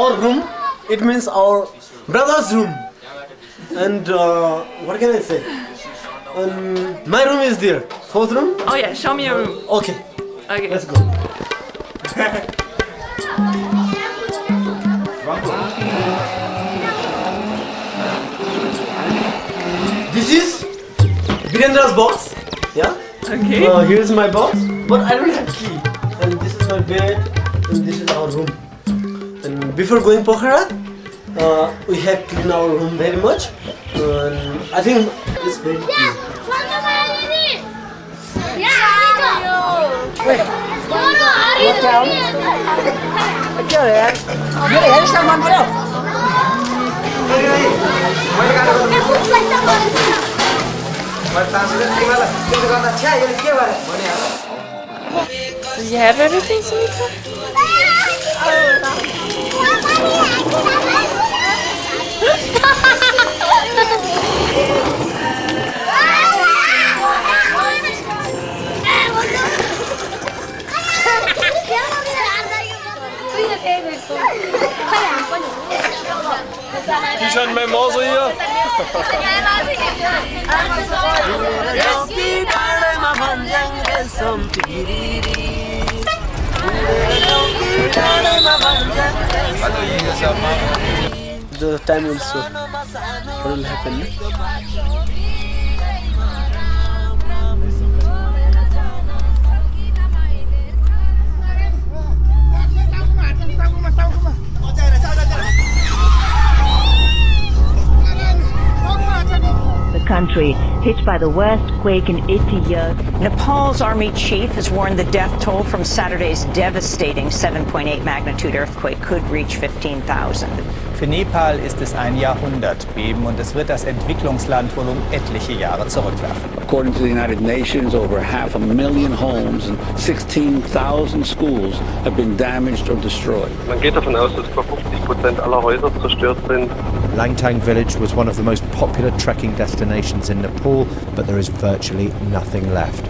Our room. It means our brother's room. And uh, what can I say? Um, my room is there. Fourth room? Oh yeah, show me your room. Okay, Okay. let's go. this is Virendra's box. Yeah. Okay. Uh, here's my box, but I don't have key. Before going Pokhara, uh, we have cleaned our room very much. And I think it's very clean. Do you have everything, Sunita? Die schon mit Mose hier? gì? die Dame, my friend, gì some The time will show what will happen. Country hit by the worst quake in 80 years. Nepal's army chief has warned the death toll from Saturday's devastating 7.8 magnitude earthquake could reach 15,000. Für Nepal ist es ein Jahrhundertbeben und es wird das Entwicklungsland wohl um etliche Jahre zurückwerfen. According to the United Nations, over half a million homes and 16,000 schools have been damaged or destroyed. Man geht davon aus, dass etwa 50 Prozent aller Häuser zerstört sind. Langtang village was one of the most popular trekking destinations in Nepal, but there is virtually nothing left.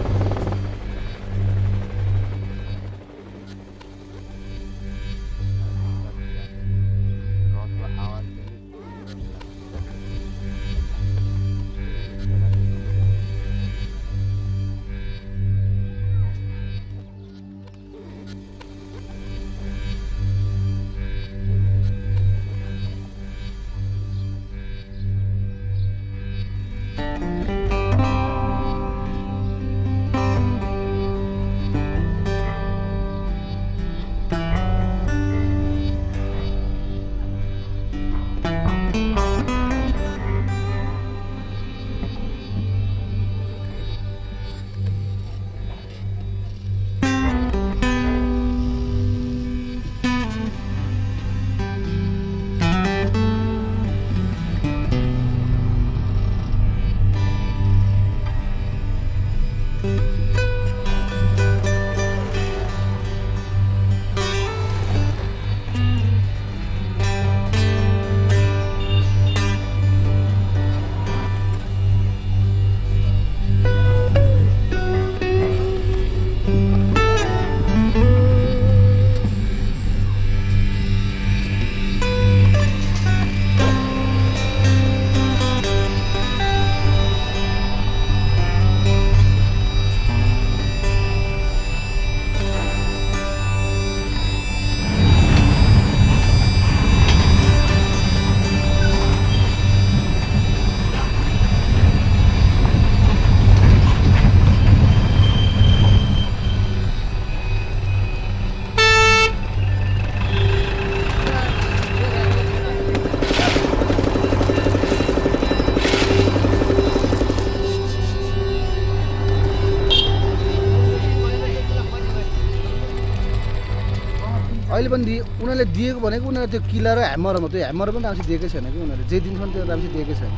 अहिले पनि दिए उनीहरूले दिएको भनेको उनीहरूले त्यो किला र ह्यामर त्यो ह्यामर पनि राम्रोसित दिएकै छैन कि उनीहरूले। जे दिन्छन् त्यो राम्रोसित दिएकै छैन।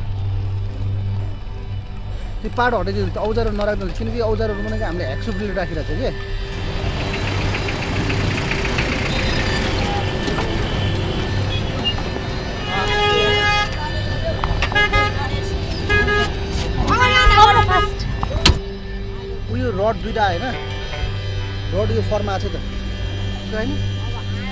त्यो पाहाड त्यो औजारो नराख्दा किनकि औजारहरू भनेको हामीले ह्याक्सुपले राखिरहेको छ कि? उयो रड दुइटा होइन रड यो फर्मा छ त। त्यो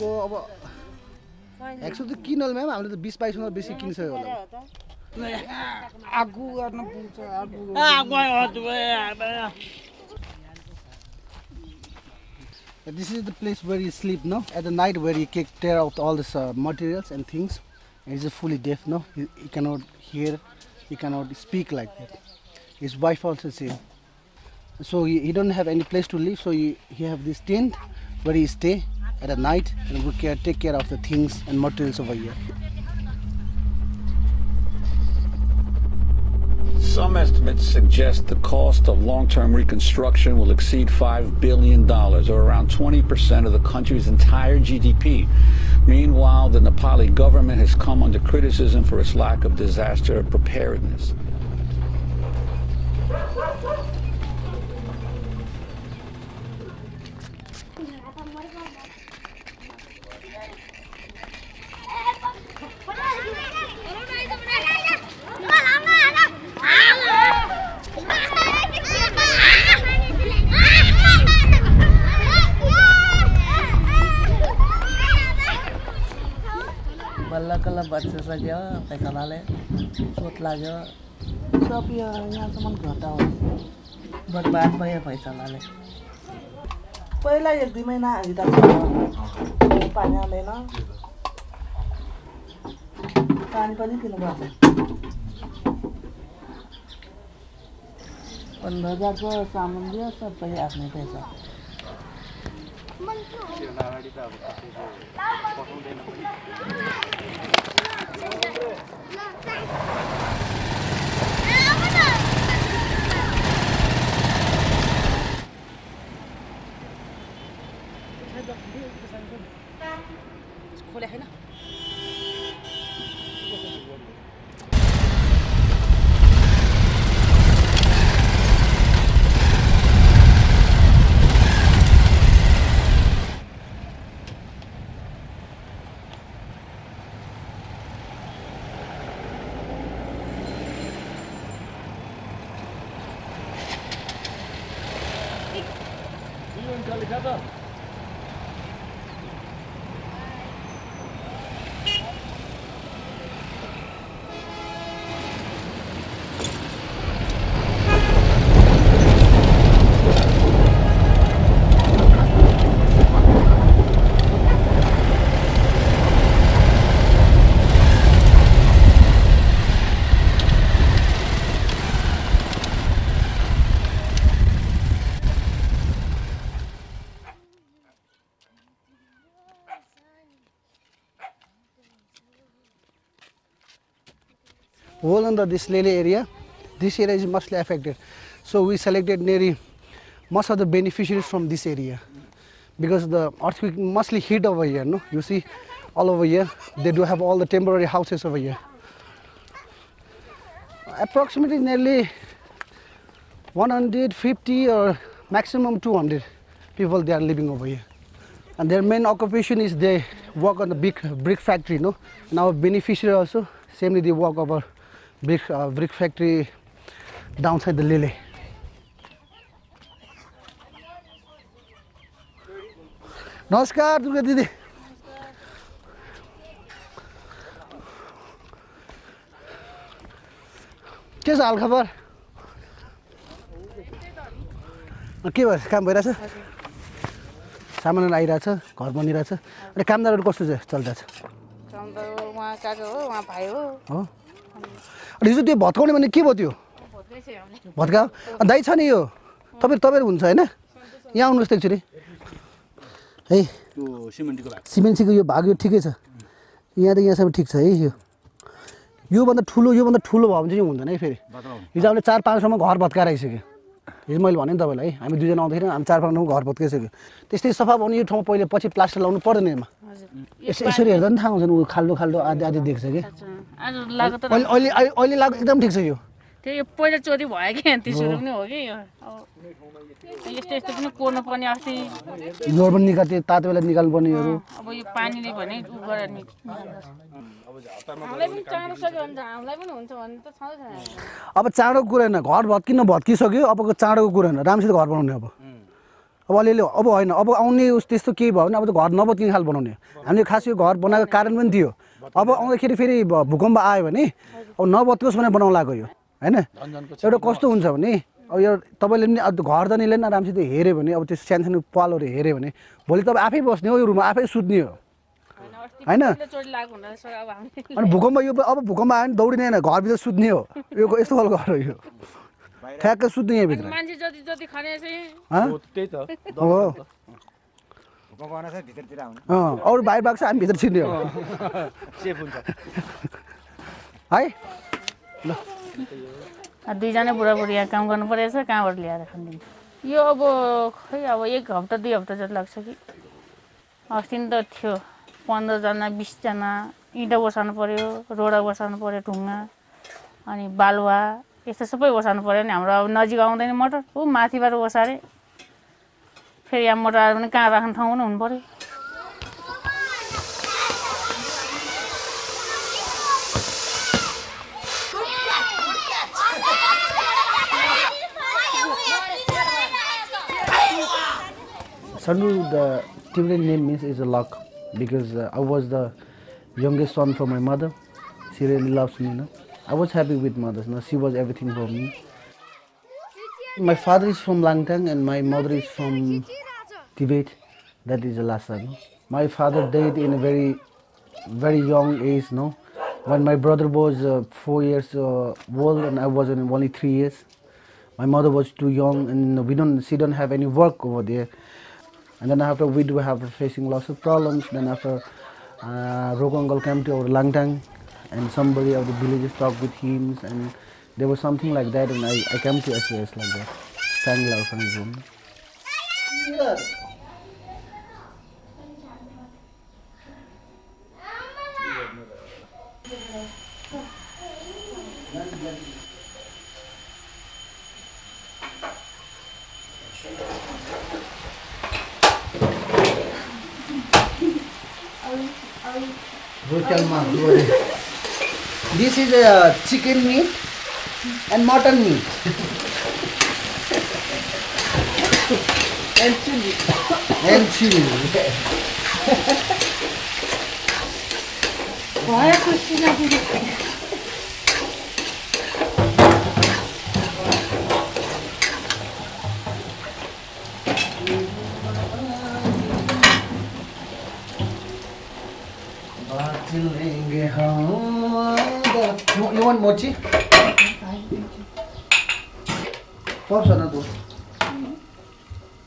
सुको अब एक्सो त किनल म्याम हामीले त बिस बाइसमा बेसी किनिसक्यो होला आगो गर्न पुग्छ आगो This is the place where you sleep, no? At the night where you kick, tear out all this uh, materials and things. And he's fully deaf, no? He, he cannot hear, he cannot speak like that. His wife also same. So he, he don't have any place to live, so he, he have this tent where he stay at night and we care, take care of the things and materials over here. Some estimates suggest the cost of long-term reconstruction will exceed $5 billion, or around 20% of the country's entire GDP. Meanwhile, the Nepali government has come under criticism for its lack of disaster preparedness. बल्ल कल्ल बचिसक्यो पैसालाले चोट लाग्यो सब यहाँसम्म घटा हो बर्बाद भयो पैसालाले पहिला एक दुई महिना त पानी आउँदैन पानी पनि किन्नुपर्छ पन्ध्र हजारको सामान दियो सबै आफ्नै पैसा। Look, whole under this Lele area, this area is mostly affected. So we selected nearly most of the beneficiaries from this area because the earthquake mostly hit over here. No, you see, all over here they do have all the temporary houses over here. Approximately nearly 150 or maximum 200 people they are living over here. And their main occupation is they work on the big brick factory, no? And our beneficiary also, same they work over brick, uh, brick factory downside the Lily. नमस्कार दुर्गा दिदी। के छ हालखबर? के भयो? काम भइरहेछ? सामान आइरहेछ घर बनिरहेछ। अनि कामदारहरू कस्तो चाहिँ चलिरहेछ। अनि हिजो त्यो भत्काउने भने के भयो त्यो? भत्का? दाइ छ नि यो। तपाईँ तपाईँहरू हुन्छ होइन? यहाँ आउनुहोस् त एकचोटि। है। सिमेन्सीको यो भाग यो ठिकै छ। यहाँ त यहाँसम्म ठिक छ है यो। योभन्दा ठुलो योभन्दा ठुलो भयो भने चाहिँ हुँदैन है फेरि। हिजो हामीले चार पाँचसम्म घर भत्काएर आइसक्यो। हिजो मैले भने नि तपाईँलाई है हामी दुईजना आउँदाखेरि हामी चार पाँच घर भत्काइसक्यो त्यस्तै सफा बनाउनु यो ठाउँमा पहिले पछि प्लास्टर लाउनु पर्दैन यसमा। यसो यसरी हेर्दा पनि थाहा हुन्छ नि ऊ खाल्डो खाल्डो आधी आधी देख्छ कि अहिले अहिले लाग्यो एकदम ठिक छ यो। त्यो यो पहिला चोरी भयो कि त्यसरी पनि हो कि यस्तो यस्तो पनि कोर्नु पर्ने अस्ति। हिजोहरू पनि निकाल्थ्यो तातो बेला निकाल्नु पर्नेहरू अब यो पानीले भने उ गरेर अब चाँडोको कुरा होइन घर भत्किन भत्किसक्यो अबको चाँडोको कुरा होइन राम्रोसित घर बनाउने अब। अब अलिअलि अब होइन अब आउने उस त्यस्तो केही भयो भने अब त घर नबत्किने खाल बनाउने। हामीले खास यो घर बनाएको कारण पनि थियो। अब आउँदाखेरि फेरि भूकम्प आयो भने अब नबत्कोस् भनेर बनाउनु लाग्यो यो होइन? एउटा कस्तो हुन्छ भने अब यो तपाईँले पनि अब घर दनीले नि राम्रोसित हेऱ्यो भने अब त्यो सानो सानो पालहरू हेऱ्यो भने भोलि तपाईँ आफै बस्ने हो यो रुममा आफै सुत्ने हो। होइन? अनि भूकम्प यो अब भूकम्प आयो भने दौडिने होइन घरभित्र सुत्ने हो। यो यस्तो खालको घर हो यो। ठ्याक्कै सुत्ने यहाँभित्र मान्छे जति जति खाने चाहिँ हँ? त्यही त। हो। भूकम्प आउन चाहिँ भित्रतिर आउनु। अँ, अरू बाहिर भएको छ हामी भित्र छिर्ने हो। सेफ हुन्छ। है? ल। दुईजना बुढाबुढी यहाँ काम गर्नु परेछ कहाँबाट ल्याएर खानिदिनु? यो अब खै अब एक हप्ता दुई हप्ता जति लाग्छ कि। अस्ति त थियो। पन्ध्रजना बिसजना इँटा बसाल्नु पऱ्यो रोडा बसाल्नु पऱ्यो ढुङ्गा अनि बालुवा यस्तो सबै बसाल्नु पऱ्यो नि हाम्रो। अब नजिक आउँदैन मोटर ऊ माथिबाट बसारे फेरि यहाँ मोटर आएर पनि कहाँ राख्ने ठाउँ पनि हुनु पऱ्यो Sandu, the Tibetan name means is a because uh, I was the youngest son for my mother. She really loves me. No? I was happy with mother. No? She was everything for me. My father is from Langtang and my mother is from Tibet. That is Lhasa. No? My father died in a very, very young age. No, when my brother was uh, four years uh, old and I was only three years. My mother was too young and we don't. She don't have any work over there. And then after we do have facing lots of problems. Then after uh, came to our Langtang and somebody of the villagers talked with him and there was something like that and I, I came to SOS like that. Sangla Orphanage. This is a chicken meat and mutton meat. and chili. and chili. Why are you doing लेंगे हम you, you want mochi? Pops or not?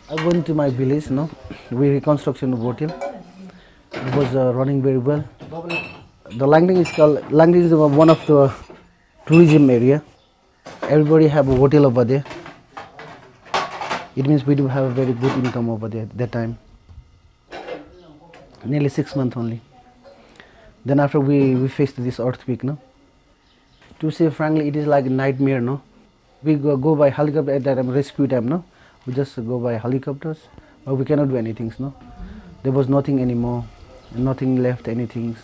I went to my village, no? We reconstruction of hotel. It was uh, running very well. The Langding is called Langding is one of the tourism area. Everybody have a hotel over there. It means we do have a very good income over there at that time. Nearly six months only. Then after we, we faced this earthquake, no? To say frankly, it is like a nightmare, no? We go, go by helicopter at that time, rescue time, no? We just go by helicopters, but we cannot do anything, no? There was nothing anymore, nothing left, anything.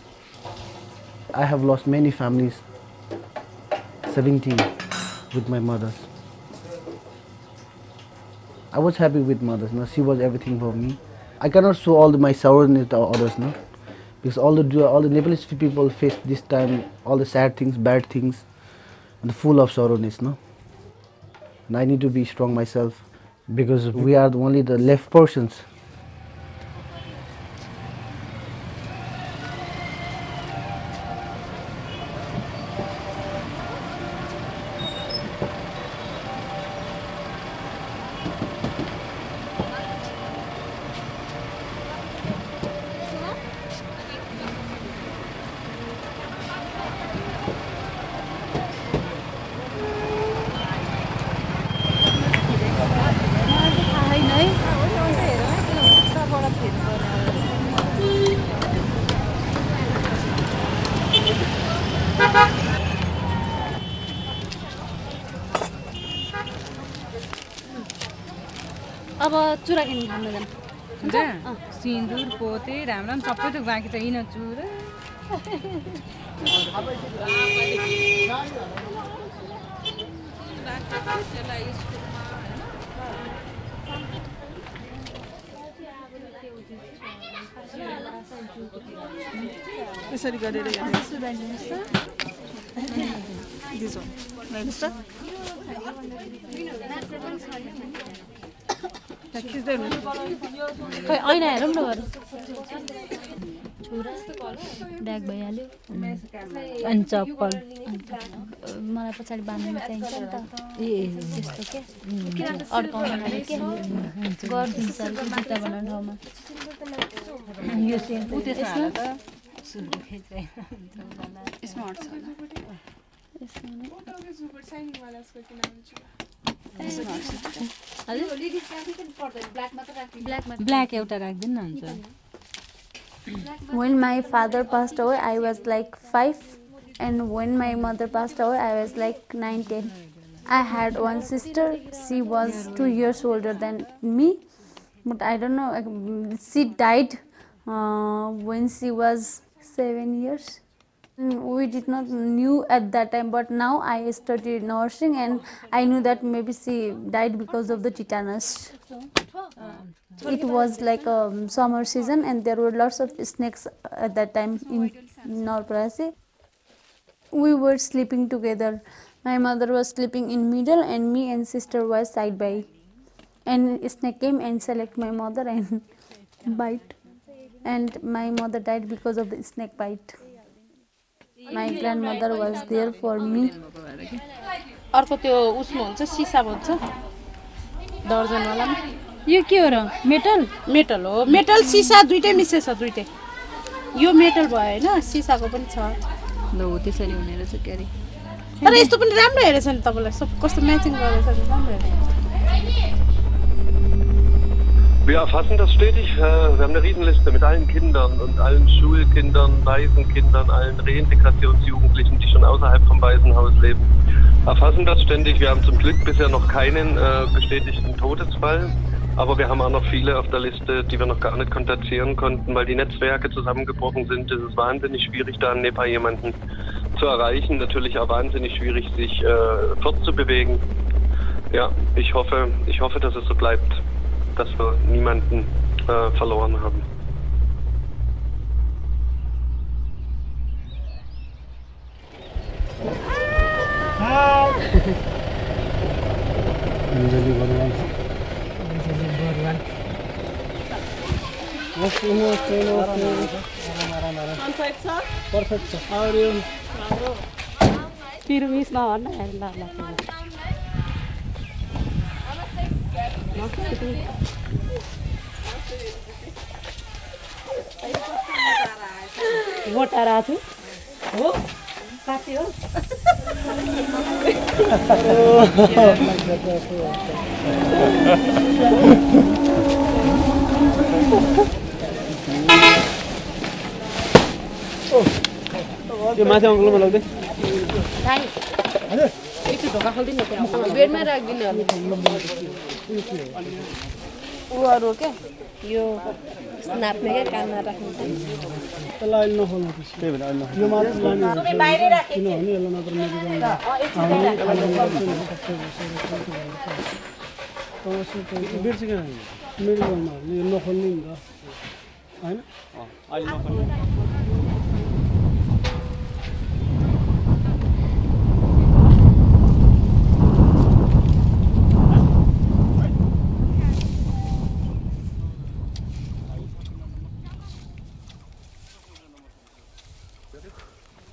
I have lost many families, 17 with my mothers. I was happy with mothers, no? She was everything for me. I cannot show all my sorrowness to others, no? Because all the all the Nepalese people face this time all the sad things, bad things, and full of sorrowness, no. And I need to be strong myself because we are only the left persons. बाँकी छ यिन चुर। यसरी गरेर खै ऐना हेरौँ न ब्याग भइहाल्यो। अनि चप्पल मलाई पछाडि बाँध्नु चाहिन्छ नि त। ए त्यस्तो के? अड्काउनु के? गरिदिन्छ जुत्ता बनाउने ठाउँमा। यो ब्ल्याक एउटा राखिदिनु न हुन्छ When my father passed away, I was like five, and when my mother passed away, I was like 19 I had one sister. She was two years older than me, but I don't know. She died uh, when she was seven years. Mm, We did not knew at that time, but now I studied nursing, and I knew that maybe she died because of the tetanus. It was like a summer season, and there were lots of snakes at that time in Norprasi. We were sleeping together. My mother was sleeping in middle, and me and sister was side by. And snake came and select my mother and bite, and my mother died because of the snake bite. My grandmother was there for me. अर्को त्यो उसमा हुन्छ सिसा भन्छ दर्जनवाला यो के हो र मेटल मेटल हो मेटल सिसा दुइटै मिसेछ दुइटै यो मेटल भयो होइन सिसाको पनि छ ल हो त्यसरी हुने रहेछ के अरे तर यस्तो पनि राम्रो हेरेछ नि तपाईँलाई सब कस्तो म्याचिङ गरेछ नि राम्रो हेरेछ Wir erfassen das stetig. Äh, Wir haben eine Riesenliste mit allen Kindern und allen Schulkindern, Waisenkindern, allen Reintegrationsjugendlichen, die schon außerhalb vom Waisenhaus leben. Erfassen das ständig. Wir haben zum Glück bisher noch keinen äh, bestätigten Todesfall. Aber wir haben auch noch viele auf der Liste, die wir noch gar nicht kontaktieren konnten, weil die Netzwerke zusammengebrochen sind. Es ist wahnsinnig schwierig, da in Nepal jemanden zu erreichen. Natürlich auch wahnsinnig schwierig, sich äh, fortzubewegen. Ja, ich hoffe, ich hoffe, dass es so bleibt, dass wir niemanden äh, verloren haben. Ah! Baruwal perfect छ अरू पिरो miss नभन्न ल ल हो साँच्ची हो त्यो माथि अङ्कलमा लग्दै बेडमै राखिदिनु क्या यो नाप्ने क्या कानमा राख्नु मेडिकलमा यो नखोल्ने नि त होइन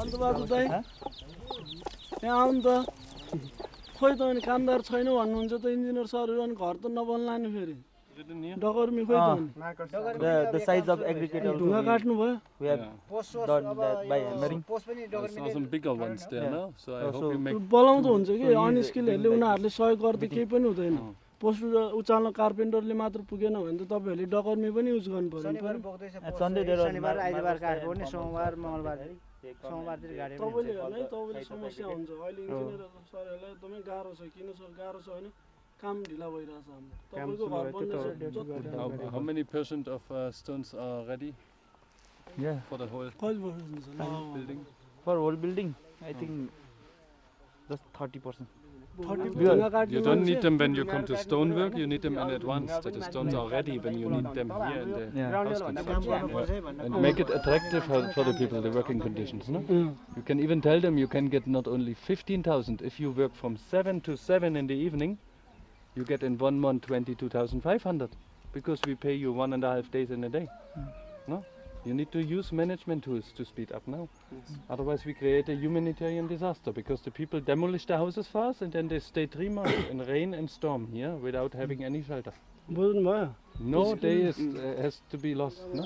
अन्त बाबु दाइ यहाँ आउनु त। खोइ त अनि कामदार छैन भन्नुहुन्छ त इन्जिनियर सरहरू अनि घर त नबन्ला नि फेरि। डगर्मी खोइ त The, the size of aggregate also ढुङ्गा we- काट्नु भयो? We have done that by hammering. I saw some bigger ones there now, so I hope you make. बोलाउँदो हुन्छ कि अनस्किलहरूले उनीहरूले सहयोग गर्दा केही पनि हुँदैन। पोस्ट उचाल्न कार्पेन्टरले मात्र पुगेन भने त तपाईँहरूले डकर्मी पनि युज गर्नु पर्यो समस्या हुन्छ। अहिले इन्जिनियर सरहरूलाई एकदमै गाह्रो छ किन सर? गाह्रो छ होइन काम ढिला भइरहेछ हाम्रो। whole कति पर्सेन्ट छ ल building? For whole building, I think just 30%. You don't need them when you come to stonework, you need them in advance, that the stones are ready when you need them here in the Yeah. house construction. Yeah. And make it attractive for, for the people, the working conditions. No? You can even tell them you can get not only 15,000, if you work from 7 to 7 in the evening, you get in one month 22,500 because we pay you one and a half days in a day. No? You need to use management tools to speed up now. Yes. Otherwise, we create a humanitarian disaster because the people demolish the houses fast and then they stay three months in rain and storm here without having any shelter. No day is, uh, has to be lost. No?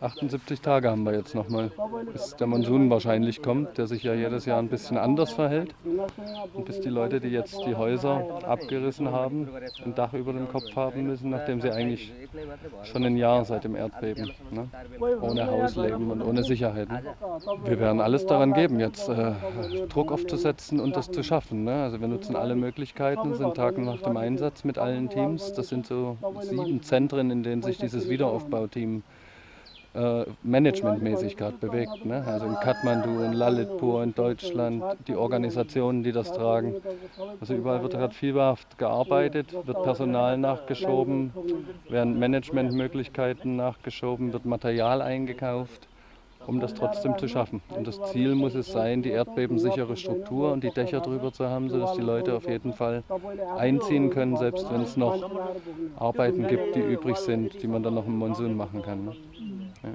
78 Tage haben wir jetzt nochmal, bis der Monsun wahrscheinlich kommt, der sich ja jedes Jahr ein bisschen anders verhält. Und bis die Leute, die jetzt die Häuser abgerissen haben, ein Dach über dem Kopf haben müssen, nachdem sie eigentlich schon ein Jahr seit dem Erdbeben ne? ohne Haus leben und ohne Sicherheiten. Wir werden alles daran geben, jetzt äh, Druck aufzusetzen und das zu schaffen. Ne? Also wir nutzen alle Möglichkeiten, sind Tag und Nacht im Einsatz mit allen Teams. Das sind so sieben Zentren, in denen sich dieses Wiederaufbauteam team äh, managementmäßig gerade bewegt. Ne? Also in Kathmandu, in Lalitpur, in Deutschland, die Organisationen, die das tragen. Also überall wird gerade fieberhaft gearbeitet, wird Personal nachgeschoben, werden Managementmöglichkeiten nachgeschoben, wird Material eingekauft, um das trotzdem zu schaffen. Und das Ziel muss es sein, die erdbebensichere Struktur und die Dächer drüber zu haben, sodass die Leute auf jeden Fall einziehen können, selbst wenn es noch Arbeiten gibt, die übrig sind, die man dann noch im Monsun machen kann. Ne? Ja.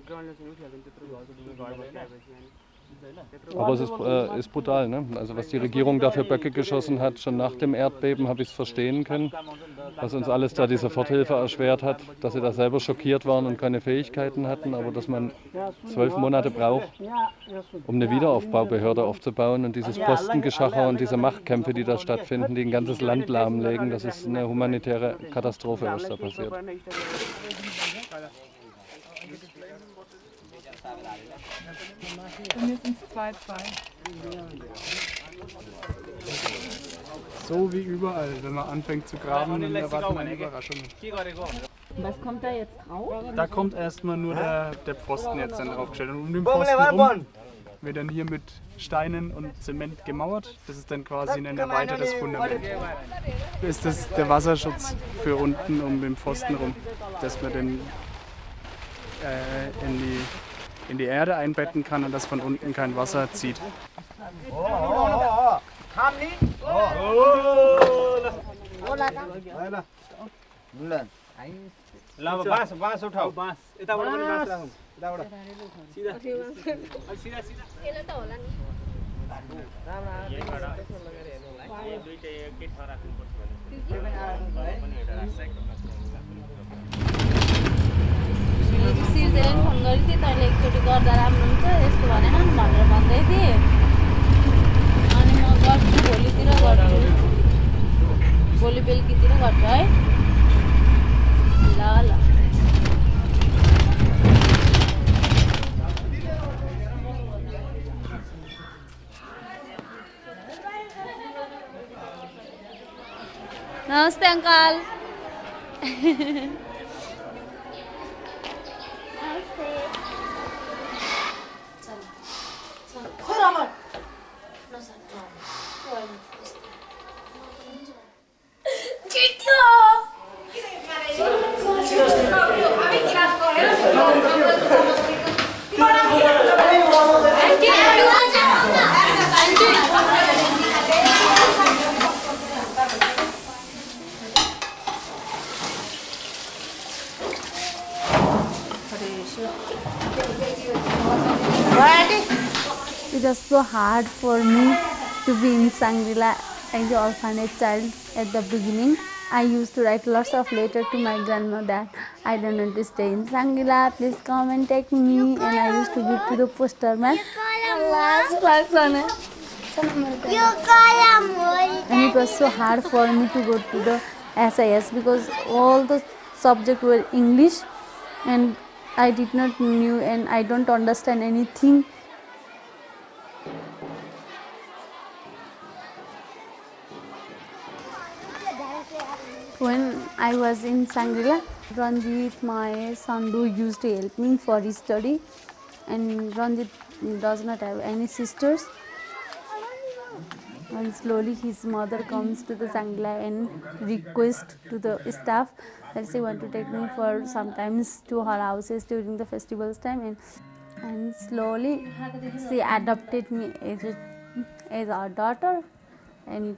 Aber es ist, äh, ist brutal. Ne? Also was die Regierung da für Böcke geschossen hat, schon nach dem Erdbeben habe ich es verstehen können, was uns alles da die Soforthilfe erschwert hat, dass sie da selber schockiert waren und keine Fähigkeiten hatten, aber dass man zwölf Monate braucht, um eine Wiederaufbaubehörde aufzubauen und dieses Postengeschacher und diese Machtkämpfe, die da stattfinden, die ein ganzes Land lahmlegen, das ist eine humanitäre Katastrophe, was da passiert. Mindestens zwei, zwei. So wie überall, wenn man anfängt zu graben, dann erwartet man Überraschungen. Was kommt da jetzt drauf? Da kommt erstmal nur der, der Pfosten jetzt dann draufgestellt. Und um den Pfosten rum wird dann hier mit Steinen und Zement gemauert. Das ist dann quasi ein erweitertes Fundament. Das ist das der Wasserschutz für unten um den Pfosten rum, dass man den äh, in, die, in die Erde einbetten kann und dass von unten kein Wasser zieht. ल अब बाँस बाँस उठाऊ बाँस यताबाट पनि बाँस राखौँ यताबाट सिधा सिधा सिधा सिर्जेले फोन गरेको थिएँ तैँले एकचोटि गर्दा राम्रो हुन्छ यस्तो भनेन भनेर भन्दै थिएँ। अनि म गर्छु भोलितिर गर्छु। भोलि बेलुकीतिर गर्छु है। ल ल। नमस्ते uncle. Saddam. No Saddam. Well, Ready? It was so hard for me to be in Shangri-La as an orphanage child at the beginning. I used to write lots of letters to my grandma that I don't want to stay in Sangila, please come and take me. And I used to give to the postman. And it was so hard for me to go to the SIS because all the subjects were English and I did not knew and I don't understand anything. When I was in Sangrila, Ranjit, my Sandu used to help me for his study. And Ranjit does not have any sisters. And slowly his mother comes to the Sangla and request to the staff that she want to take me for sometimes to her houses during the festivals time. And and slowly she adopted me as a, as our daughter. And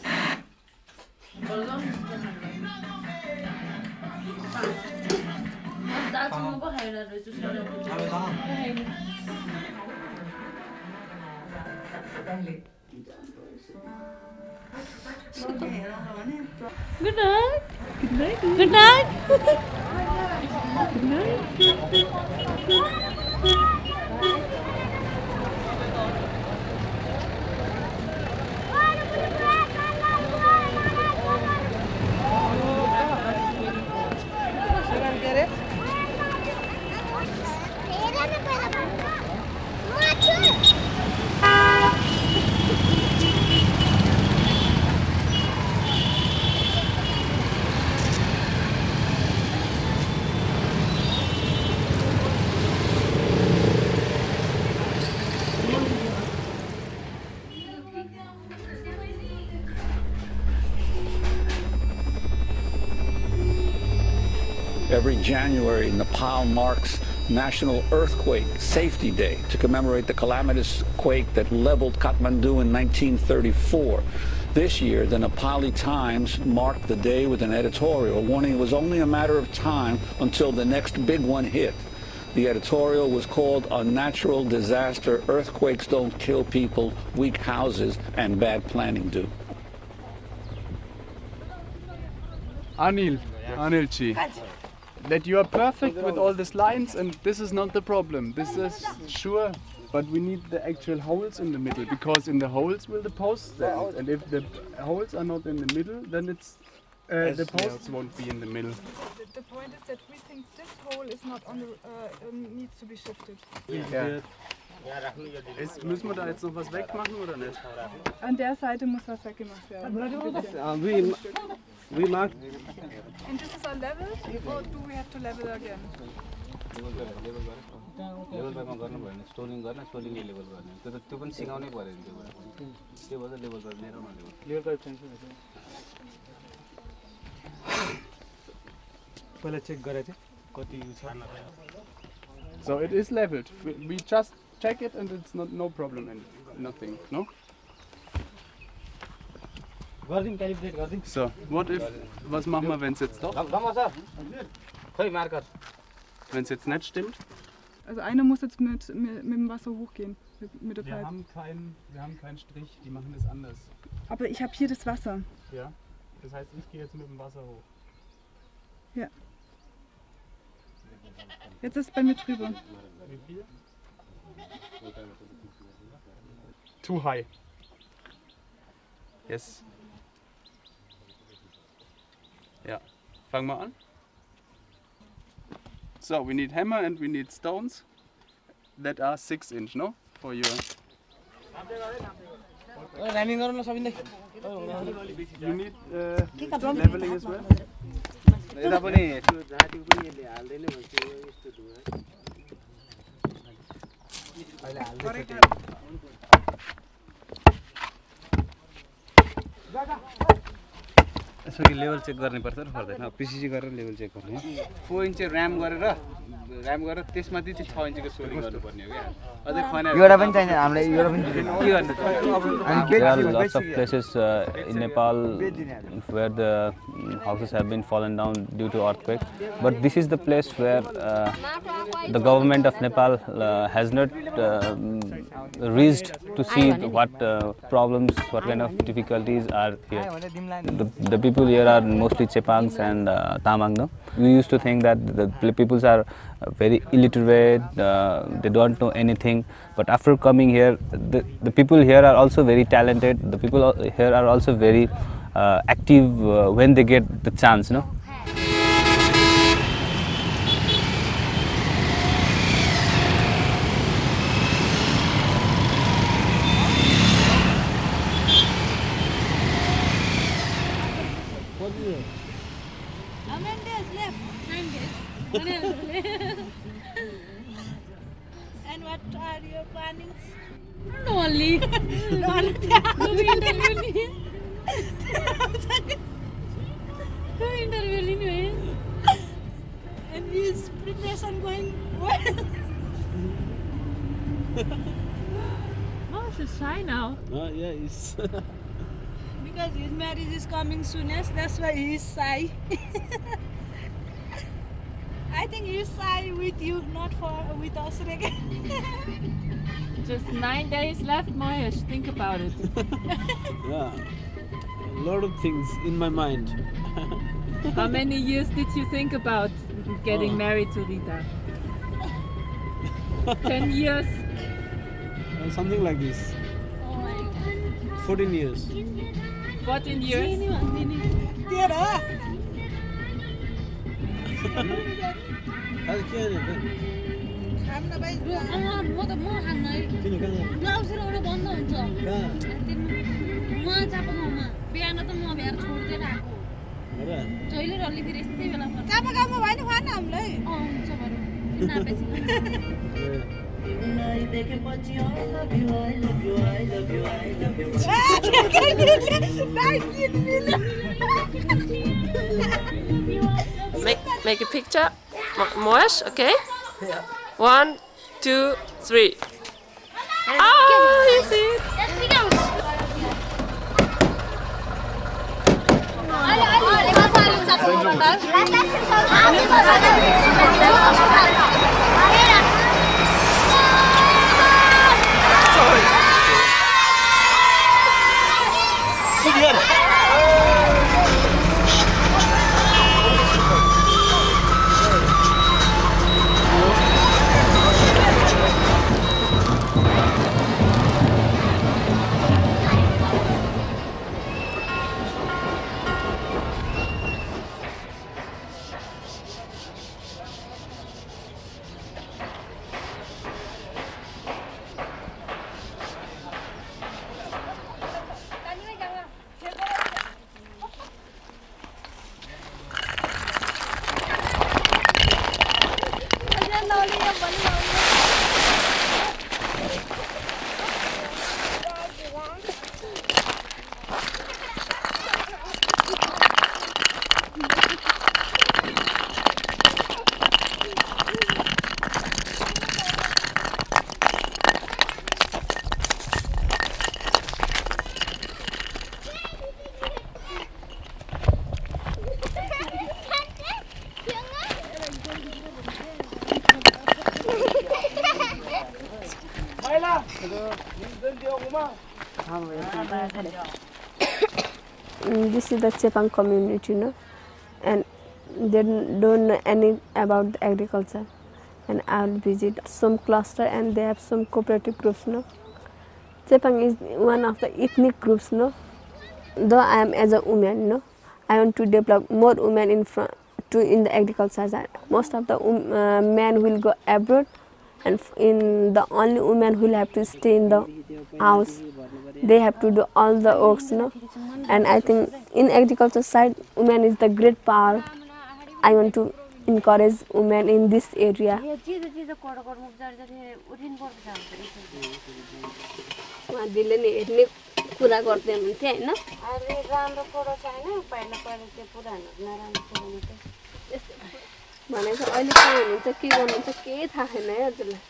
나중에 뭐 해라 주시라고 잘해라 Good night. Good night. Good night. Good night. Good night. Every January, Nepal marks National Earthquake Safety Day to commemorate the calamitous quake that leveled Kathmandu in 1934. This year, the Nepali Times marked the day with an editorial warning it was only a matter of time until the next big one hit. The editorial was called A Natural Disaster Earthquakes Don't Kill People, Weak Houses, and Bad Planning Do. Anil, Anilchi, that you are perfect with all these lines and this is not the problem. This is sure, but we need the actual holes in the middle because in the holes will the posts stand. And if the holes are not in the middle, then it's uh, the posts won't be in the middle. The, the point is that we think this hole is not on the, uh, um, needs to be shifted. Ja. Ist, müssen wir da jetzt noch was wegmachen oder nicht? An der Seite muss was weggemacht werden. we, we marked And this is our level, or do we have to level again? Level बाइमा गर्नु भयो भने storing गर्न स्टोरिङले level गर्ने त्यो त त्यो पनि सिकाउनै पऱ्यो नि त्यो त्यो भएर लेभल गरेर लिएर न लेभल पहिला चेक गरेर चाहिँ कति छ So it is leveled. We, we just check it and it's not no problem and nothing, no? So, what if, was machen wir, wenn es jetzt doch? Wenn es jetzt nicht stimmt? Also einer muss jetzt mit, mit, mit dem Wasser hochgehen, mit, mit der wir Haben kein, wir haben keinen Strich, die machen das anders. Aber ich habe hier das Wasser. Ja, das heißt, ich gehe jetzt mit dem Wasser hoch. Ja. Jetzt ist es bei mir drüber. Wie viel? Too high. Yes. Ja. Fangen wir an. So, we need hammer and we need stones that are 6 inch, no? For your... You need uh, leveling as well? Correct. यसो level check गर्नुपर्छ र पर्दैन PCC गरेर level check गर्ने four inch ram गरेर ram गरेर त्यसमाथि चाहिँ छ इन्चको सोरिङ गर्नुपर्ने हो क्या। अझै एउटा पनि चाहिन्छ हामीलाई एउटा पनि के गर्नु lots of places in Nepal where the houses have been fallen down due to earthquake but this is the place where the government of Nepal has not reached to see what problems what kind of difficulties are the here are mostly Chepangs and uh, Tamang. No? We used to think that the pl- peoples are uh, very illiterate, uh, they don't know anything. But after coming here, the, the people here are also very talented. The people here are also very uh, active uh, when they get the chance. No? How many days left? Nine days. and what are your plannings? No, only. no, No interview No interview anyway. And is preparation going well? Oh, she's shy now. Uh, yeah, it's because his marriage is coming soonest, that's why he is shy. I think he is shy with you, not for with us again. Just nine days left, Moyesh. Think about it. yeah, a lot of things in my mind. How many years did you think about getting oh. married to Rita? Ten years? Uh, something like this. Oh 14 years. 14 years? That's म त म खान्न है। किन कहाँ blouse एउटा बन्द हुन्छ। म चापा गाउँमा बिहान त म भ्याएर छोडिदिएर आएको? जहिले रल्ली फेरि यस्तै बेला चापा गाउँमा भएन खान हामीलाई। अँ हुन्छ बरु। नापेपछि Make make a picture. Mo- Moesh, okay? Yeah. One, two, three. Oh, you see it? Mm, this is the Chepang community, you know, and they don't know any about agriculture. And I'll visit some cluster, and they have some cooperative groups, no. Chepang is one of the ethnic groups, you know. Though I am as a woman, you know, I want to develop more women in front to in the agriculture. Most of the um, uh, men will go abroad, and f- in the only women who will have to stay in the house. They have to do all the works, no. And I think in agriculture side, women is the great power. I want to encourage women in this area. उहाँ दिदीले नि हेर्ने पुरा गरिदियो हुन्थ्यो होइन अहिले राम्रो कुरो छैन पहिला पहिला त्यो पुरानो नराम्रो कुरो मात्रै यस्तो भनेको अहिले कहाँ हुनुहुन्छ के गर्नुहुन्छ केही थाहा छैन है हजुरलाई?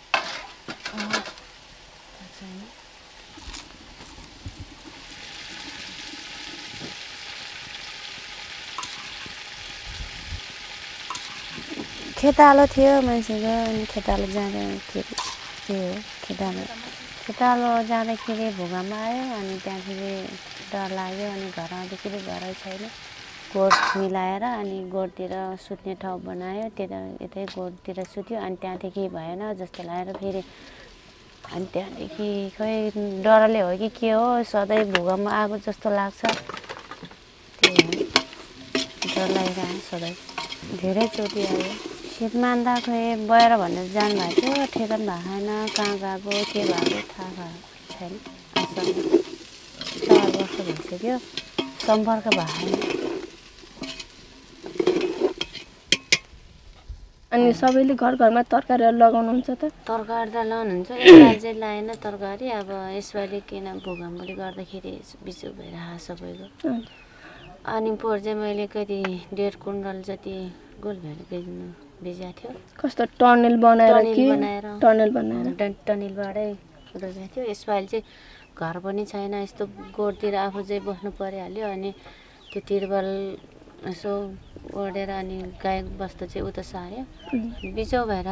खेतालो थियो मान्छेको अनि खेतालो जाँदा के के हो खेतालो। खेतालो जाँदाखेरि भुगामा आयो अनि त्यहाँखेरि डर लाग्यो अनि घर आउँदाखेरि घरै छैन। गोठ मिलाएर अनि गोठतिर सुत्ने ठाउँ बनायो। त्यता यतै गोठतिर सुत्यो अनि त्यहाँदेखि भएन जस्तो लागेर फेरि अनि त्यहाँदेखि खै डरले हो कि के हो? सधैँ भुगामा आएको जस्तो लाग्छ। त्यही डर लागिरह्यो सधैँ। धेरै चोटि आयो। शीत मान्दा खोइ बएर भनेर जानुभएको थियो। ठेका पनि भएको छैन कहाँ गएको? के भएको? थाहा भएको छैन। चार वर्ष भइसक्यो। सम्पर्क भएको अनि सबैले घर घरमा तरकारीहरू लगाउनुहुन्छ त? तरकारी त लाउनुहुन्छ यसपालि चाहिँ लाएन तरकारी। अब यसपालि किन भूकम्पले गर्दाखेरि बिजो भइरहेको सबैको। अनि पोहोर चाहिँ मैले कति डेढ कुन्डल जति गोलभेडा बेच्नु बेचेको थियो। कस्तो टनेल बनाएर टनेल बनाएर। टनेल बनाएर? टन- टनेलबाटै रोपेको थियो। यसपालि चाहिँ घर पनि छैन यस्तो गोठतिर आफू चाहिँ बस्नु परिहाल्यो। अनि त्यो तिरबल यसो ओढेर अनि गाई बस्तु चाहिँ उता सार्यो बिजो भएर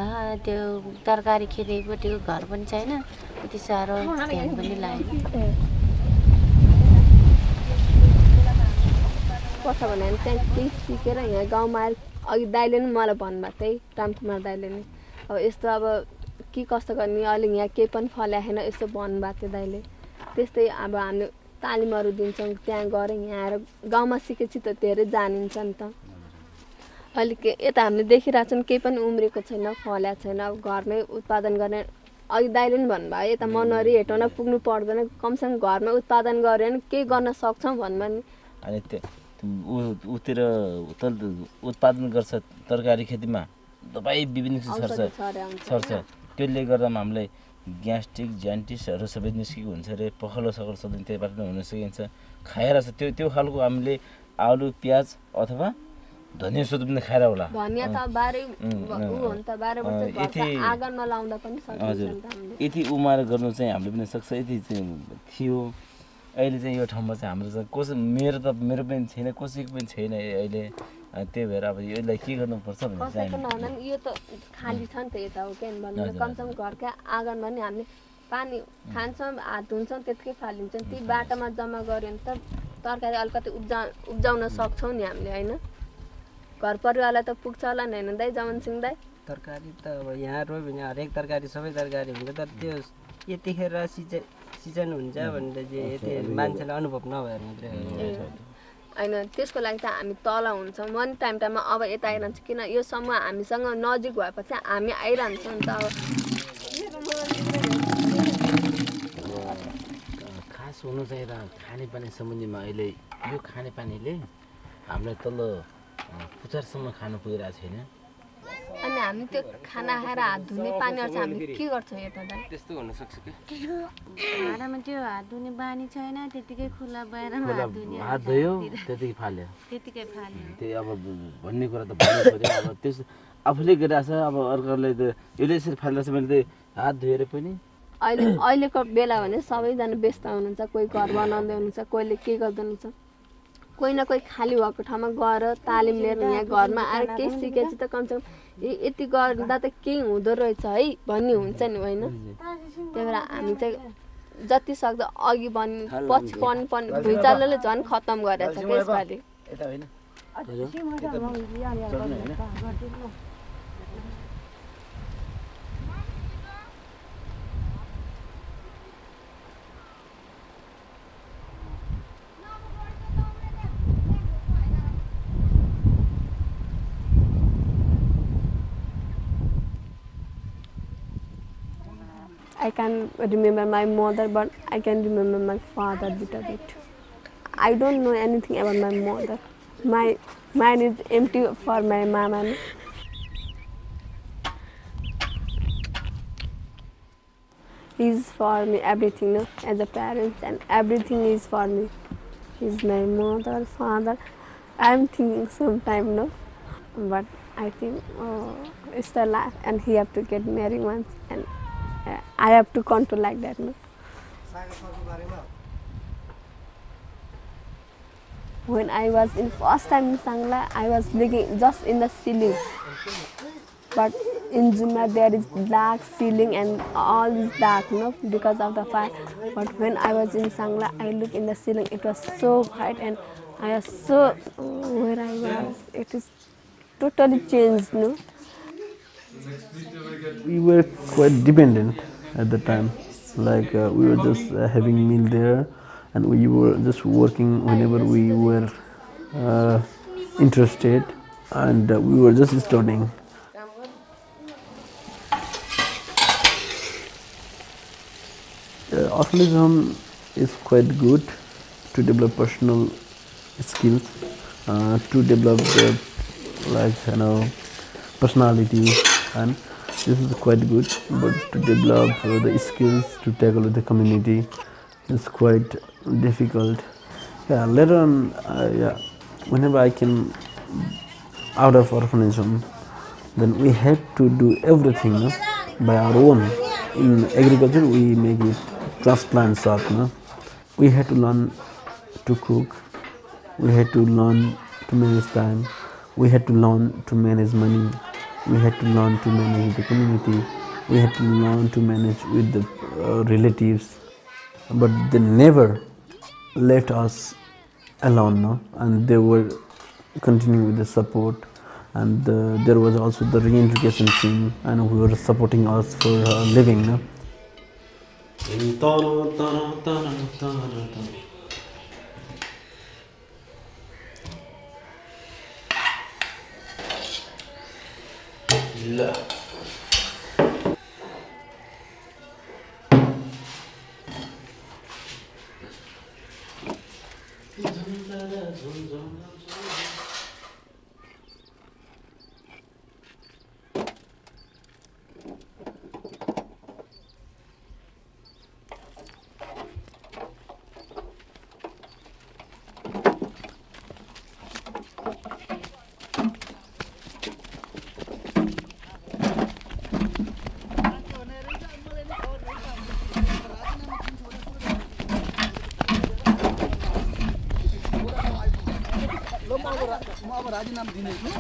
त्यो तरकारी खेतीपट्टिको घर पनि छैन त्यति साह्रो ध्यान पनि लागेन। कसो भने त्यहाँ केही सिकेर यहाँ गाउँमा आएर अघि दाइले पनि मलाई भन्नुभएको थियो है रामकुमार दाइले नि अब यस्तो अब के कस्तो गर्ने अहिले यहाँ केही पनि फल्या छैन यस्तो भन्नुभएको थियो दाइले। त्यस्तै अब हामीले तालिमहरू दिन्छौँ त्यहाँ गएर यहाँ आएर गाउँमा सिकेपछि त धेरै जानिन्छ नि त। अहिले के यता हामीले देखिरहेको छौँ केही पनि उम्रेको छैन फल्या छैन अब घरमै उत्पादन गर्ने अघि दाइले पनि भन्नुभयो यता मनरी हेटौँडा पुग्नु पर्दैन कमसेकम घरमै उत्पादन गऱ्यो भने केही गर्न सक्छौँ भन्नुभयो नि। अनि उतिर उत्पादन गर्छ तरकारी खेतीमा दबाई विभिन्न होइन? त्यसले गर्दामा हामीलाई ग्यास्ट्रिक ज्यान्टिसहरू सबै निस्केको हुन्छ अरे पखालो सकल सबै त्यहीबाट नै हुन सकिन्छ। खाएर छ त्यो त्यो खालको हामीले आलु प्याज अथवा धनियाँ सुत पनि खाएर होला। हजुर। यति उमार गर्नु चाहिँ हामीले पनि सक्छ यति चाहिँ थियो। अहिले चाहिँ यो ठाउँमा चाहिँ हाम्रो चाहिँ कसै मेरो त मेरो पनि छैन कसैको पनि छैन अहिले। त्यही भएर अब यसलाई के गर्नुपर्छ भन्ने चाहिँ यो त खाली छ नि त यता हो क्या कमसेकम घरकै आँगनमा नि हामीले पानी खान्छौँ हात धुन्छौँ त्यतिकै फालिन्छौँ। ती बाटोमा जम्मा गऱ्यो भने त तरकारी अलिकति उब्जा उब्जाउन सक्छौँ नि हामीले होइन? घर परिवारलाई त पुग्छ होला नि होइन? दाइ जमन सिंह दाइ। तरकारी त अब यहाँ रोप्यो भने हरेक तरकारी सबै तरकारी हुन्छ तर त्यो यतिखेर सिजन सिजन हुन्छ भनेर चाहिँ यति मान्छेलाई अनुभव नभएर मात्रै होइन त्यसको लागि त हामी तल हुन्छौँ। म नि टाइम टाइममा अब यता आइरहन्छु। किन यो समूह हामीसँग नजिक भएपछि हामी आइरहन्छौँ नि त अब। खास हुनु चाहिँ खानेपानी सम्बन्धीमा अहिले यो खानेपानीले हामीलाई तल्लो पुचारसम्म खानु पुगिरहेको छैन। अनि हामी त्यो खाना खाएर हात धुने पानीहरू चाहिँ हामीले के गर्छौँ यता दाइ त्यस्तो हुनसक्छ कि? भाँडामा त्यो हात धुने बानी छैन त्यतिकै खुला बाहिरमा खुला हात धोयो त्यतिकै फाल्यो। त्यतिकै फाल्यो। त्यही अब भन्ने कुरा त भन्नु पऱ्यो। अब त्यस आफूले गरिरहेको छ अब अर्काले त यसले यसरी फालिरहेको छ मैले त हात धोएर पनि अहिले अहिलेको बेला भने सबैजना व्यस्त हुनुहुन्छ कोही घर बनाउँदै हुनुहुन्छ कोहीले के गर्दै हुनुहुन्छ। कोही न कोही खाली भएको ठाउँमा गएर तालिम लिएर यहाँ घरमा आएर केही सिकेपछि त कमसेकम ए यति गर्दा त केही हुँदो रहेछ है भन्ने हुन्छ नि होइन। त्यही भएर हामी चाहिँ जति सक्दो अघि बन् पछि पढ्नु पर्ने भुइँचालोले झन् खतम गरेछ क्या यसपालि। I can remember my mother, but I can remember my father little bit. I don't know anything about my mother. My mind is empty for my mama. he's for me everything no as a parent and everything is for me he's my mother father i'm thinking sometime no but i think oh, it's the life and he have to get married once and i have to control like that no when i was in first time in sangla i was looking just in the ceiling but in Juma there is dark ceiling and all is dark, no, because of the fire. But when I was in Sangla, I look in the ceiling. It was so bright, and I was so where I was. It is totally changed, no. we were quite dependent at the time. Like uh, we were just uh, having meal there, and we were just working whenever we were uh, interested, and uh, we were just studying. Uh, is quite good to develop personal skills, uh, to develop the like you know personality, and this is quite good. But to develop uh, the skills to tackle the community is quite difficult. Yeah, later on, uh, yeah, whenever I came out of orphanage home, then we had to do everything no, by our own. In agriculture, we make it transplant shop. No? We had to learn to cook. We had to learn to manage time. We had to learn to manage money. We had to learn to manage the community. We had to learn to manage with the uh, relatives. But they never left us alone, no? and they were continuing with the support. And uh, there was also the reintegration team, and we were supporting us for uh, living. No? Love. ल म अब राजीनामा दिने यति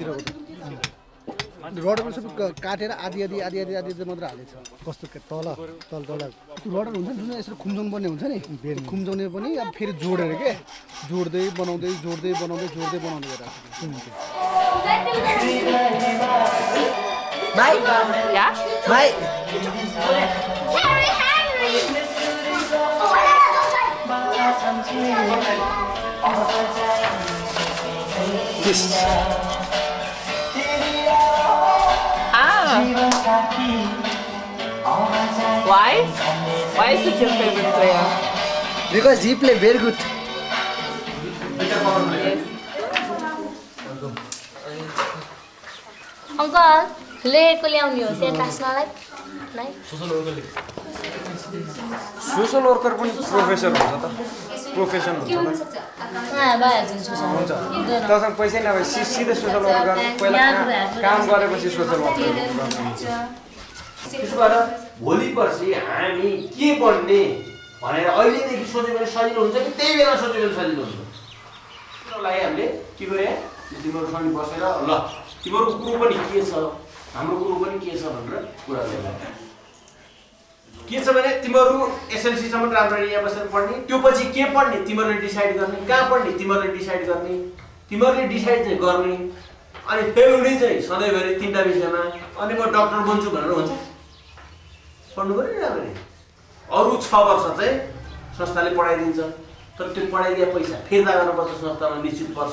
हो रडर पनि सबै काटेर आधी आधी आधी आधी आधी आधी मात्र हालेको छ कस्तो के- तल तल तल। रडर हुन्छ नि जुन यसरी खुम्जाउनु पर्ने हुन्छ नि? खुम्जाउने पनि अब फेरि जोडेर के? जोड्दै बनाउँदै जोड्दै बनाउँदै जोड्दै बनाउँदै Mike? Why? Why is it your favorite player? Because he play very good. Uncle लेको ल्याउने हो त्यहाँ टास्नलाई सोसल वर्कर पनि प्रोफेसर हुन्छ त? प्रोफेसन हुन्छ त। हुन्छ। तसँग पैसै नभए सि सिधै सोसल वर्कर पहिला काम- गरेपछि सोसल वर्कर त्यसो भएर भोलि पर्सि हामी के बन्ने भनेर अहिलेदेखि सोच्यो भने सजिलो हुन्छ कि त्यही बेला सोच्यो भने सजिलो हुन्छ लागि हामीले के गरे तिमीहरूसँग बसेर ल तिमीहरूको कुरो पनि के छ हाम्रो कुरो पनि के छ भनेर कुरा गरे के छ भने तिमीहरू एसएलसीसम्म राम्ररी यहाँ बसेर पढ्ने त्यो पछि के पढ्ने तिमीहरूले डिसाइड गर्ने कहाँ पढ्ने तिमीहरूले डिसाइड गर्ने तिमीहरूले डिसाइड चाहिँ गर्ने अनि हुने चाहिँ सधैँभरि तिनवटा विषयमा अनि म डक्टर बन्छु भनेर हुन्छ। पढ्नु पऱ्यो नि राम्ररी। अरू छ वर्ष चाहिँ संस्थाले पढाइदिन्छ तर त्यो पढाइदिए पैसा फिर्ता गर्नुपर्छ संस्थामा निश्चित पर्छ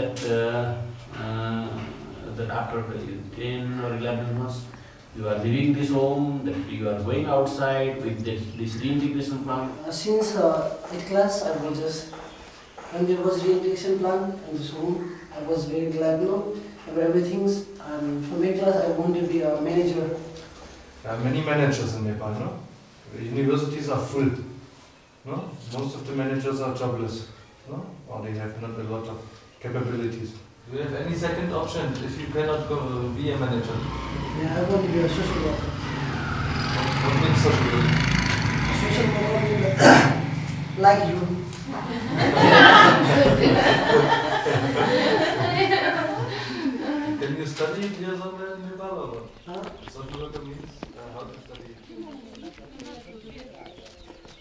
that uh, uh, that after 10 or 11 months you are leaving this home that you are going outside with this, this reintegration plan Uh, since uh, eighth class, I was just when there was reintegration plan in this home, I was very glad now about everything. And from eighth class, I wanted to be a manager. There are many managers in Nepal, no? Universities are full, no? Most of the managers are jobless, no? Or they have not a lot of capabilities. Do you have any second option if you cannot go be a manager? Yeah, I want to be a social worker. What means social work? Social worker like you. Can you study here somewhere in Nepal or what? Social worker means uh, how to study.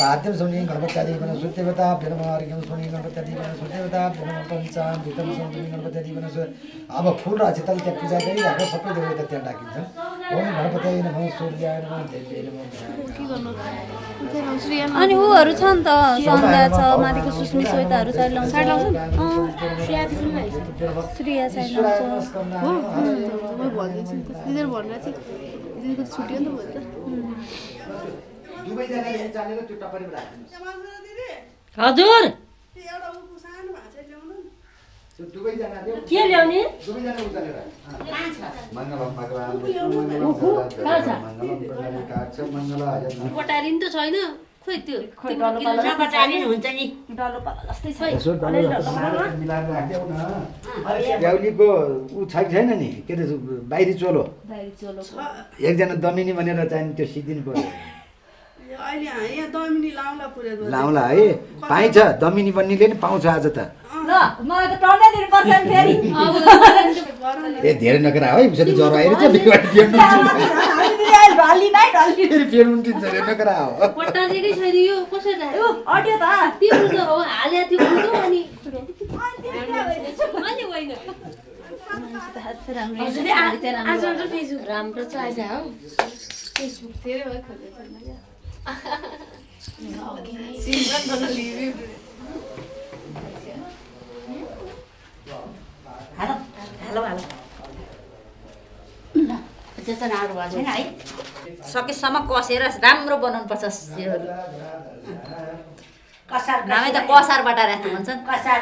पाद्यम सोनि गणपत्यादि वनस्पतिदेवता प्रणम अर्घ्यम सोनि गणपत्यादि वनस्पतिदेवता प्रणम पञ्चाम भितम सोनि गणपत्यादि वनस्पति अब फुल र अक्षतल त्यहाँ पूजा गरिरहेको सबै देवता त्यहाँ डाकिन्छन् ओम गणपत्याय नमः सूर्याय नमः देव्यै नमः अनि ऊहरू छ नि त सन्ध्या छ माथिको सुस्मी श्वेताहरू साइड लाउँछ साइड लाउँछ नि? अँ। श्रेया साइड लाउँछ हो म त। दिदीले भनेर चाहिँ दिदीको छुट्यो नि त भोलि त। हजुर। के ल्याउने? नि त छैन। खोइ त्यो हुन्छ नि। जस्तै ऊ छ कि छैन नि? के अरे बाहिरी चोलो। बाहिरी चोलो। एकजना दमिनी भनेर चाहिँ त्यो सिद्धिनु पर्यो। लाउला है। पाइन्छ। दमिनी बन्नीले नि पाउँछ आज त। ए धेरै नगर है उसरी ज्वरो आइरहेछ बिगाड फेर्नु ढल्ली नै ढल्ली फेरि फेर्नु दिन्छ अरे नगर हो। बटारीकै छैन यो कसरी राख्यो? अट्यो त त्यो त हो हाल्या थियो उल्टो अनि अनि होइन। हजुरले आ- आज मात्र फेसबुक राम्रो छ आज हो। धेरै भयो खोलेको छैन है सकेसम्म कसेर राम्रो बनाउनु पर्छ कसार नामै त कसार बटारे भन्छ नि कसार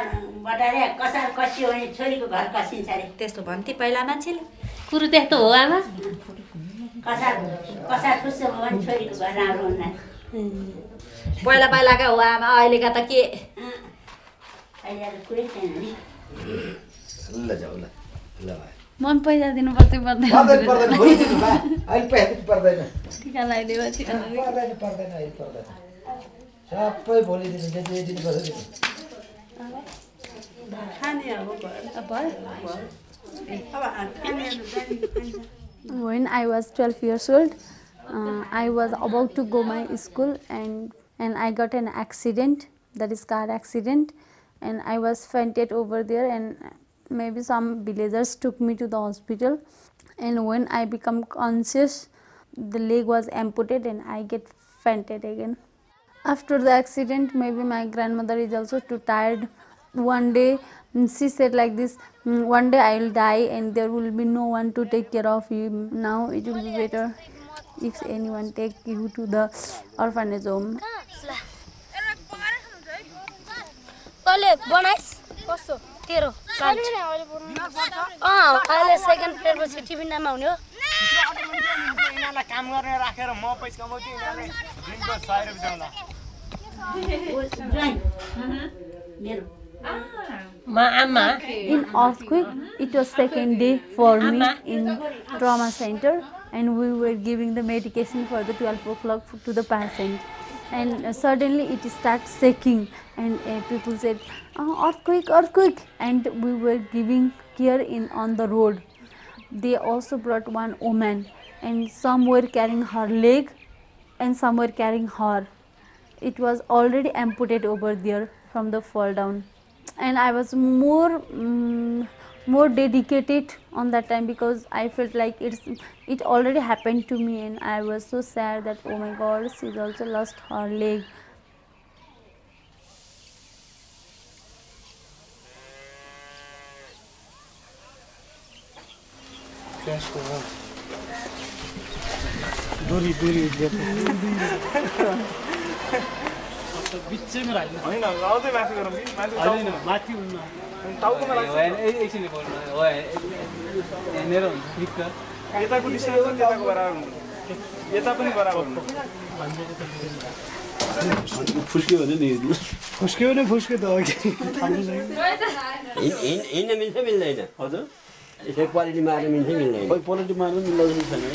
बटारे कसार कसियो भने छोरीको घर कसिन्छ अरे त्यस्तो भन्थे पहिला मान्छेले कुरो त्यस्तो हो आमा। कसार कसार खुसी भयो भने छोरीको घर राम्रो हुन्न पहिला पहिलाका हो आमा अहिलेका त के अहिले अब कुरै छैन नि? ल जाऊ ल मन पैसा दिनु पर्थ्यो पर्दैन पर्दैन भोलि दिनु बा अहिले पैसा दिनु पर्दैन टिका लगाइदियो टिका पर्दैन पर्दैन अहिले पर्दैन सबै भोलि दिनु जे दिनु. खाने अब भयो अब When I was 12 years old, uh, I was about to go my school and and I got an accident, that is car accident, and I was fainted over there and maybe some villagers took me to the hospital and when I become conscious, the leg was amputated and I get fainted again. After the accident, maybe my grandmother is also too tired. One day, she said like this "Mm, One day I will die, and there will be no one to take care of you. Now it will be better if anyone take you to the orphanage home. तैँले बनाइस् कस्तो तेरो अँ अहिले second प्लेटपछि टिफिनमा हुने हो यिनीहरूलाई काम गर्ने राखेर म पैसा कमाउँछु यिनीहरूले ड्रिङ्कको सय रुपियाँ देउँला in earthquake, it was second day for me in trauma center, and we were giving the medication for the 12 o'clock to the patient. And uh, suddenly it starts shaking, and uh, people said, "Oh, "Earthquake, earthquake!" And we were giving care in on the road. They also brought one woman, and some were carrying her leg, and some were carrying her. It was already amputated over there from the fall down and I was more um, more dedicated on that time because I felt like it's it already happened to me and I was so sad that oh my god she's also lost her leg. Дури, дури, где-то. बिचैमा राख्नु होइन आउँदै माथि गरौँ कि? माथि होइन, माथि टाउकोमा लाग्छ एकछिन हो यहाँनिर हुन्छ ठिक छ यताको डिस्टेन्स पनि त्यताको बराबर हुन्छ। यता पनि बराबर हुन्छ। फुस्क्यो भने नि फुस्क्यो भने फुस्क्यो त हिँड्न मिल्छ मिल्दैन। हजुर। यसरी क्वालिटी मार्न मिल्छ मिल्दैन? क्वालिटी मार्न मिल्दैन छैन है।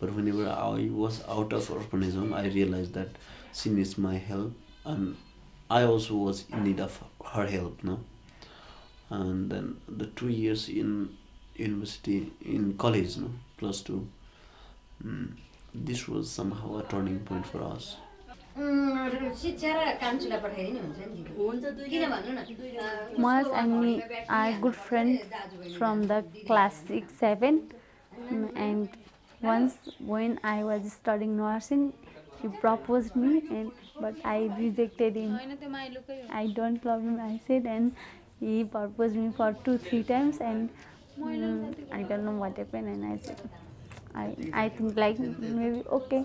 But whenever I was out of organism, I realized that she needs my help, and I also was in need of her help. No, and then the two years in university, in college, no, plus two. Mm, this was somehow a turning point for us. Mars and me are good friends from the class 6 7 mm, and once when I was studying nursing, he proposed me, and but I rejected him. I don't love him, I said, and he proposed me for two, three times, and mm, I don't know what happened, and I said, I, I think like maybe okay.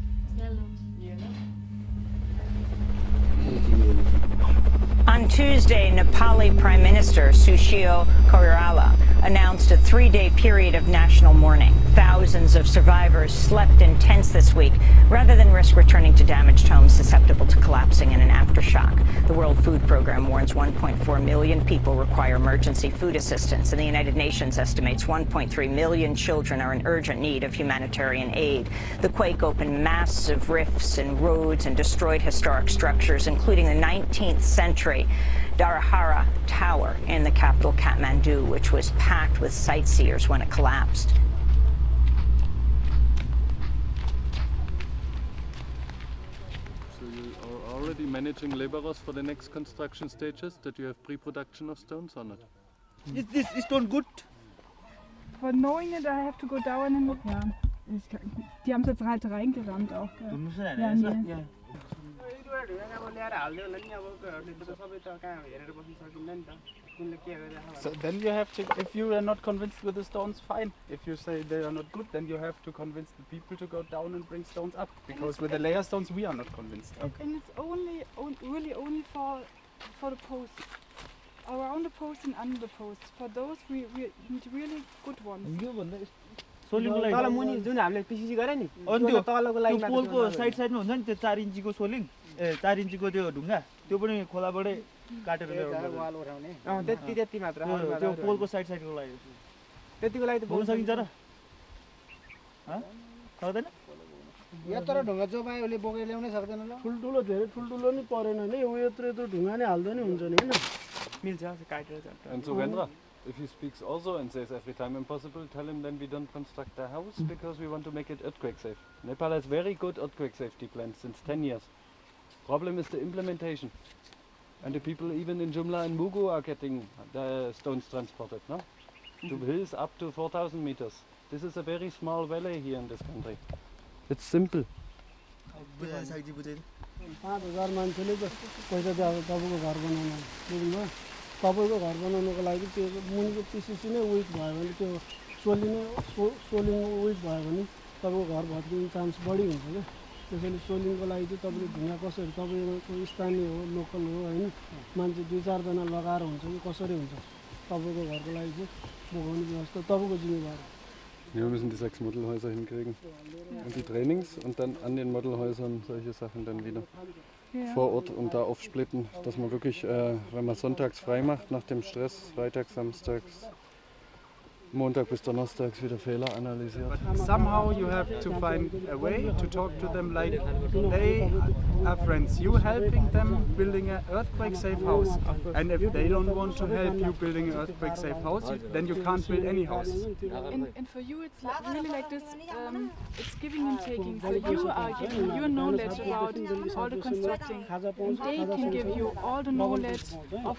On Tuesday, Nepali Prime Minister Sushil Koirala announced a three-day period of national mourning. Thousands of survivors slept in tents this week rather than risk returning to damaged homes susceptible to collapsing in an aftershock. The World Food Program warns 1.4 million people require emergency food assistance, and the United Nations estimates 1.3 million children are in urgent need of humanitarian aid. The quake opened massive rifts in roads and destroyed historic structures, including including the 19th century Darahara Tower in the capital Kathmandu, which was packed with sightseers when it collapsed. So you are already managing laborers for the next construction stages that you have pre-production of stones on it? Is this is stone good? But knowing it, I have to go down and look. Ja. Die haben es jetzt halt reingerammt auch. Gell? Du musst ja, ja, ja. So then you have to, if you are not convinced with the stones, fine. If you say they are not good, then you have to convince the people to go down and bring stones up. Because with the layer stones, we are not convinced. And it's only, on, really only for for the posts. Around the post and under the post. For those we, we need really good ones. सोलिङको लागि तल मुनि जुन हामीले PCC गरे नि अनि त्यो तलको लागि त्यो पोलको साइड साइडमा हुन्छ नि त्यो चार इन्चीको सोलिङ ए चार इन्चीको त्यो ढुङ्गा त्यो पनि खोलाबाटै काटेर ल्याएर वाल उठाउने त्यति त्यति मात्र त्यो- त्यो पोलको साइड साइडको लागि त्यतिको लागि त बोल्न सकिन्छ र? सक्दैन यत्रो ढुङ्गा जोपायो उसले बोकेर ल्याउनै सक्दैन ल ठुल्ठुलो धेरै ठुल्ठुलो नि परेन नि यो यत्रो यत्रो ढुङ्गा नि हाल्दा नि हुन्छ नि होइन मिल्छ काटेर if he speaks also and says every time impossible, tell him then we don't construct the house because we want to make it earthquake safe. Nepal has very good earthquake safety plans since 10 years. Problem is the implementation. And the people even in Jumla and Mugu are getting the stones transported, no? To hills up to 4,000 meters. This is a very small valley here in this country. It's simple. पाँच हजार मान्छेले त पैसा दिएको तपाईँको घर बनाउनु बुझ्नुभयो तपाईँको घर बनाउनुको लागि त्यो मुनिको पिसिसी नै विक भयो भने त्यो सोली नै सो सोलिङ विक भयो भने तपाईँको घर भत्किने चान्स बढी हुन्छ क्या त्यसैले सोलिङको लागि चाहिँ तपाईँले ढुङ्गा कसरी तपाईँको स्थानीय हो लोकल हो होइन मान्छे दुई चारजना लगाएर हुन्छ कि कसरी हुन्छ तपाईँको घरको लागि चाहिँ बोकाउने व्यवस्था तपाईँको जिम्मेवारी Wir müssen die sechs Modelhäuser hinkriegen. Und die Trainings und dann an den Modelhäusern solche Sachen dann wieder Ja. vor Ort und da aufsplitten, dass man wirklich, äh, wenn man sonntags frei macht nach dem Stress, freitags, samstags, Montag bis Donnerstags wieder Fehler analysiert. Somehow you have to find a way to talk to them like they are friends. You helping them building an earthquake safe house. And if they don't want to help you building an earthquake safe house, then you can't build any house. And, and for you, it's really like this. Um, it's giving and taking. So you are giving your knowledge about all the constructing, and they can give you all the knowledge of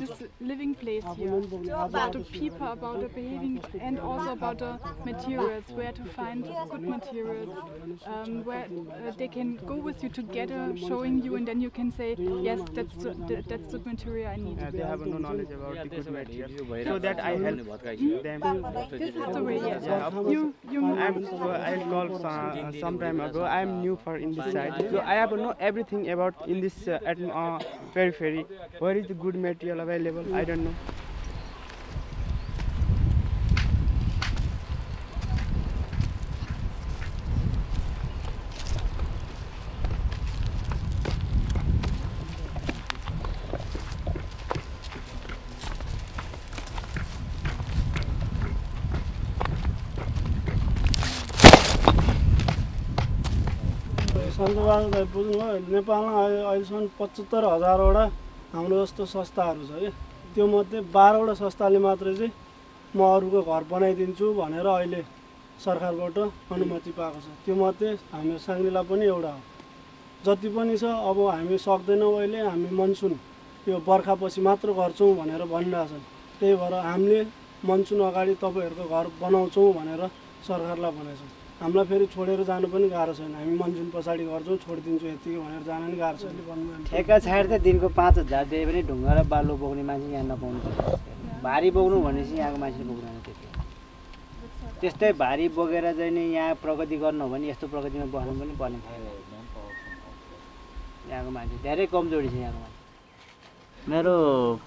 this living place here, about the people, about the behaving, and also about the materials, where to find good materials, um, where uh, they can go with you together, showing you, and then you can say, yes, that's the, the, that's the material I need. Uh, they have no knowledge about the good materials. So that I help them. This is the way, yes. Yeah, You, you I'm, so I called some, some time ago. I'm new for in this side, so I have to know everything about in this uh, at, uh, periphery. Where is the good material available? I don't know. Santabahadur बुझ्नुभयो नेपालमा अहिले अहिलेसम्म पचहत्तर हजारवटा हाम्रो जस्तो संस्थाहरू छ कि। त्योमध्ये बाह्रवटा संस्थाले मात्रै चाहिँ म अरूको घर बनाइदिन्छु भनेर अहिले सरकारबाट अनुमति पाएको छ। त्योमध्ये हाम्रो साङ्ग्रिला पनि एउटा हो। जति पनि छ अब हामी सक्दैनौँ अहिले हामी मनसुन। यो बर्खापछि मात्र गर्छौँ भनेर भनिरहेछन् त्यही भएर हामीले मनसुन अगाडि तपाईँहरूको घर बनाउँछौँ भनेर सरकारलाई भनेको छौँ। हामीलाई फेरि छोडेर जानु पनि गाह्रो छैन। हामी मनसुन पछाडि गर्छौँ छोडिदिन्छौँ यतिकै भनेर जान पनि गाह्रो छैन। ठेका छाड त दिनको पाँच हजार दिए पनि ढुङ्गा र बालु बोक्ने मान्छे यहाँ नपाउनु पर्छ। भारी बोक्नु भनेपछि यहाँको मान्छेले बोक्दैन त्यति। त्यस्तै भारी बोकेर चाहिँ नि यहाँ प्रगति गर्नु हो भने यस्तो प्रगतिमा बस्नु पनि पर्ने थियो यहाँको मान्छे धेरै कमजोरी छ यहाँको मान्छे। मेरो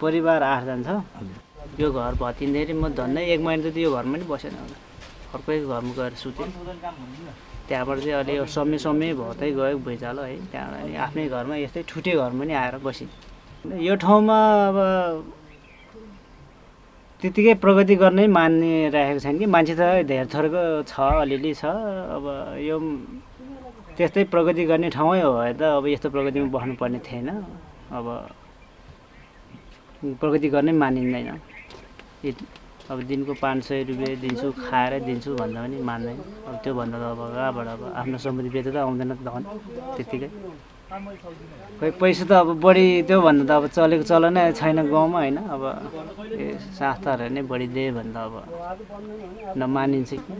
परिवार आठजना छ। यो घर भत्किँदाखेरि म झन्डै एक महिना त यो घरमा नि बसेन होला। अर्कै घरमा गएर सुतेँ त्यहाँबाट चाहिँ अलि समय समय भर्दै गयो भुइँचालो है। त्यहाँबाट अनि आफ्नै घरमा यस्तै ठुटे घरमा पनि आएर बसेँ। यो ठाउँमा अब त्यतिकै प्रगति गर्नै मान्ने राखेको छैन कि। मान्छे त धेरै थरको छ अलिअलि छ। अब यो त्यस्तै प्रगति गर्ने ठाउँै हो त अब यस्तो प्रगतिमा बस्नुपर्ने थिएन। अब प्रगति गर्नै मानिँदैन। अब दिनको पाँच सय रुपियाँ दिन्छु खाएर दिन्छु भन्दा पनि मान्दैन। अब त्योभन्दा त अब कहाँबाट अब आफ्नो सम्पत्ति बेचेर त आउँदैन त धन त्यत्तिकै खोइ पैसा त अब बढी त्योभन्दा त अब चलेको चलनै छैन गाउँमा होइन? अब ए संस्थाहरू नै बढी दियो भने त अब नमानिन्छ कि।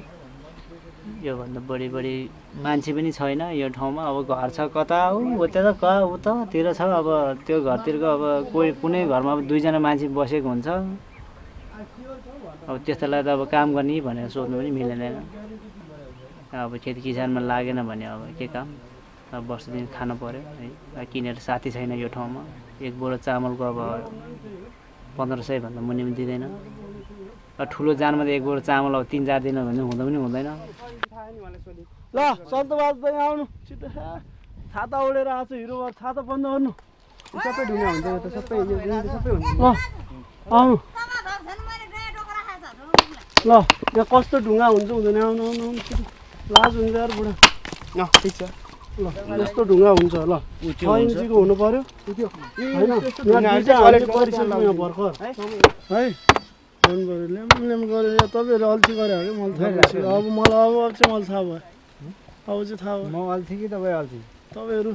योभन्दा बढी बढी मान्छे पनि छैन यो ठाउँमा। अब घर छ कता हो? उता त कहाँ? उतातिर छ। अब त्यो घरतिरको अब कोही कुनै घरमा अब दुईजना मान्छे बसेको हुन्छ। अब त्यस्तोलाई त अब काम गर्ने भनेर सोध्नु पनि मिल्दैन अब खेती किसानमा लागेन भने अब के काम? अब वर्ष दिन खानु पऱ्यो है। अब किनेर साथी छैन यो ठाउँमा। एक बोरा चामलको अब पन्ध्र सयभन्दा मुनि पनि दिँदैन। ठुलो जानमा त एक बोरा चामल अब तिन चार दिन भने हुँदा पनि हुँदैन। ल सन्तबाज त यहाँ आउनु। छिटो छाता ओढेर आएको छ हिरो छाता बन्द गर्नु। सबै ढुङ्गा हुन्छ यो त सबै सबै हुन्छ ल आउनु। ल यहाँ कस्तो ढुङ्गा हुन्छ हुँदैन। आउनु आउनु आउनु छिटो लाज हुन्छ यार बुढा। ल ठिक छ। ल यस्तो ढुङ्गा हुन्छ ल। छ इन्चीको हुनु पर्यो। होइन भर्खर। है। फोन गरेर ल्याम ल्याम गरेर यहाँ तपाईँहरू अल्छी गरे हो कि मलाई थाहा भएपछि अब मलाई अब चाहिँ मलाई थाहा भयो। अब चाहिँ थाहा भयो। म अल्छी कि तपाईँ अल्छी? तपाईँहरू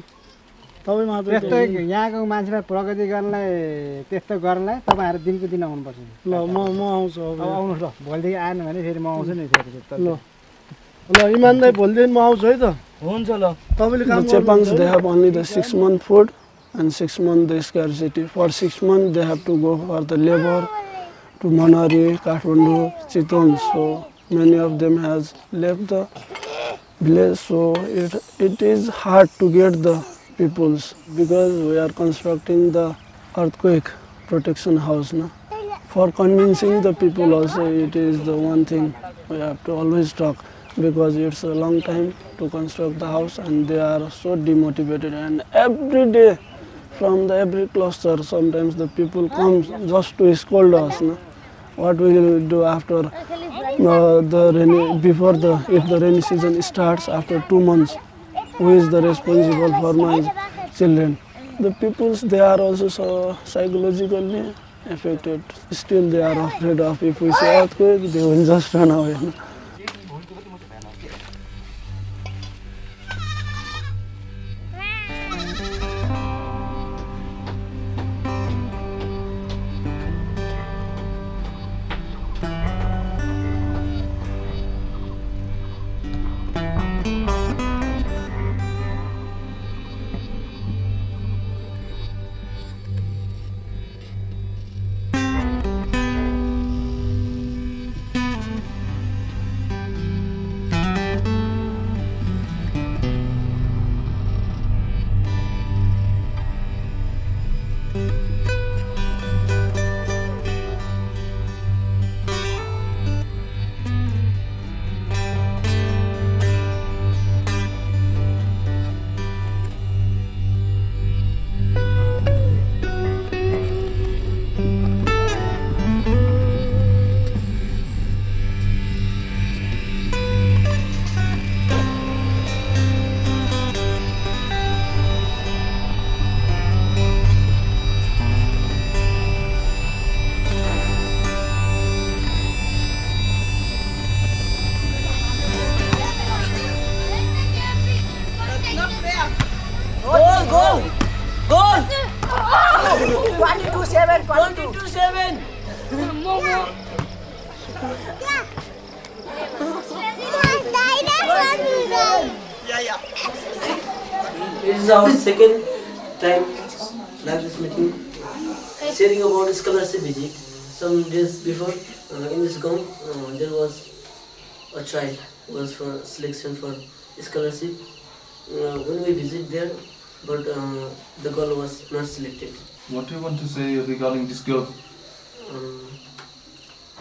यहाँको मान्छेलाई प्रगति गर्नलाई त्यस्तो गर्नलाई तपाईँहरू दिनको दिन आउनुपर्छ। ल म म आउँछु अब। आउनुहोस् ल भोलिदेखि आएन भने फेरि म आउँछु नि फेरि ल। ल इमान्दै भोलिदेखि म आउँछु है त। हुन्छ ल। तपाईँले काम चाहिँ पाँच they have only the six month food and six month the scare for six month they have to go for the labour to Manali Kathmandu Chitwan so many of them has leave the village so it it is hard to get the peoples because we are constructing the earthquake protection house now. For convincing the people also it is the one thing we have to always talk because it's a long time to construct the house and they are so demotivated and every day from the every cluster sometimes the people come just to scold us no? what we will do after uh, the rainy before the if the rainy season starts after two months who is the responsible for my children. The peoples they are also so psychologically affected. Still they are afraid of if we say earthquake they will just run away 22 7, 22 7. Yeah, yeah. It is our second time like this meeting, sharing about scholarship visit. Some days before, uh, in this gong, uh, there was a child was for selection for scholarship. Uh, when we visit there, but uh, the girl was not selected. What do you want to say regarding this girl? Um,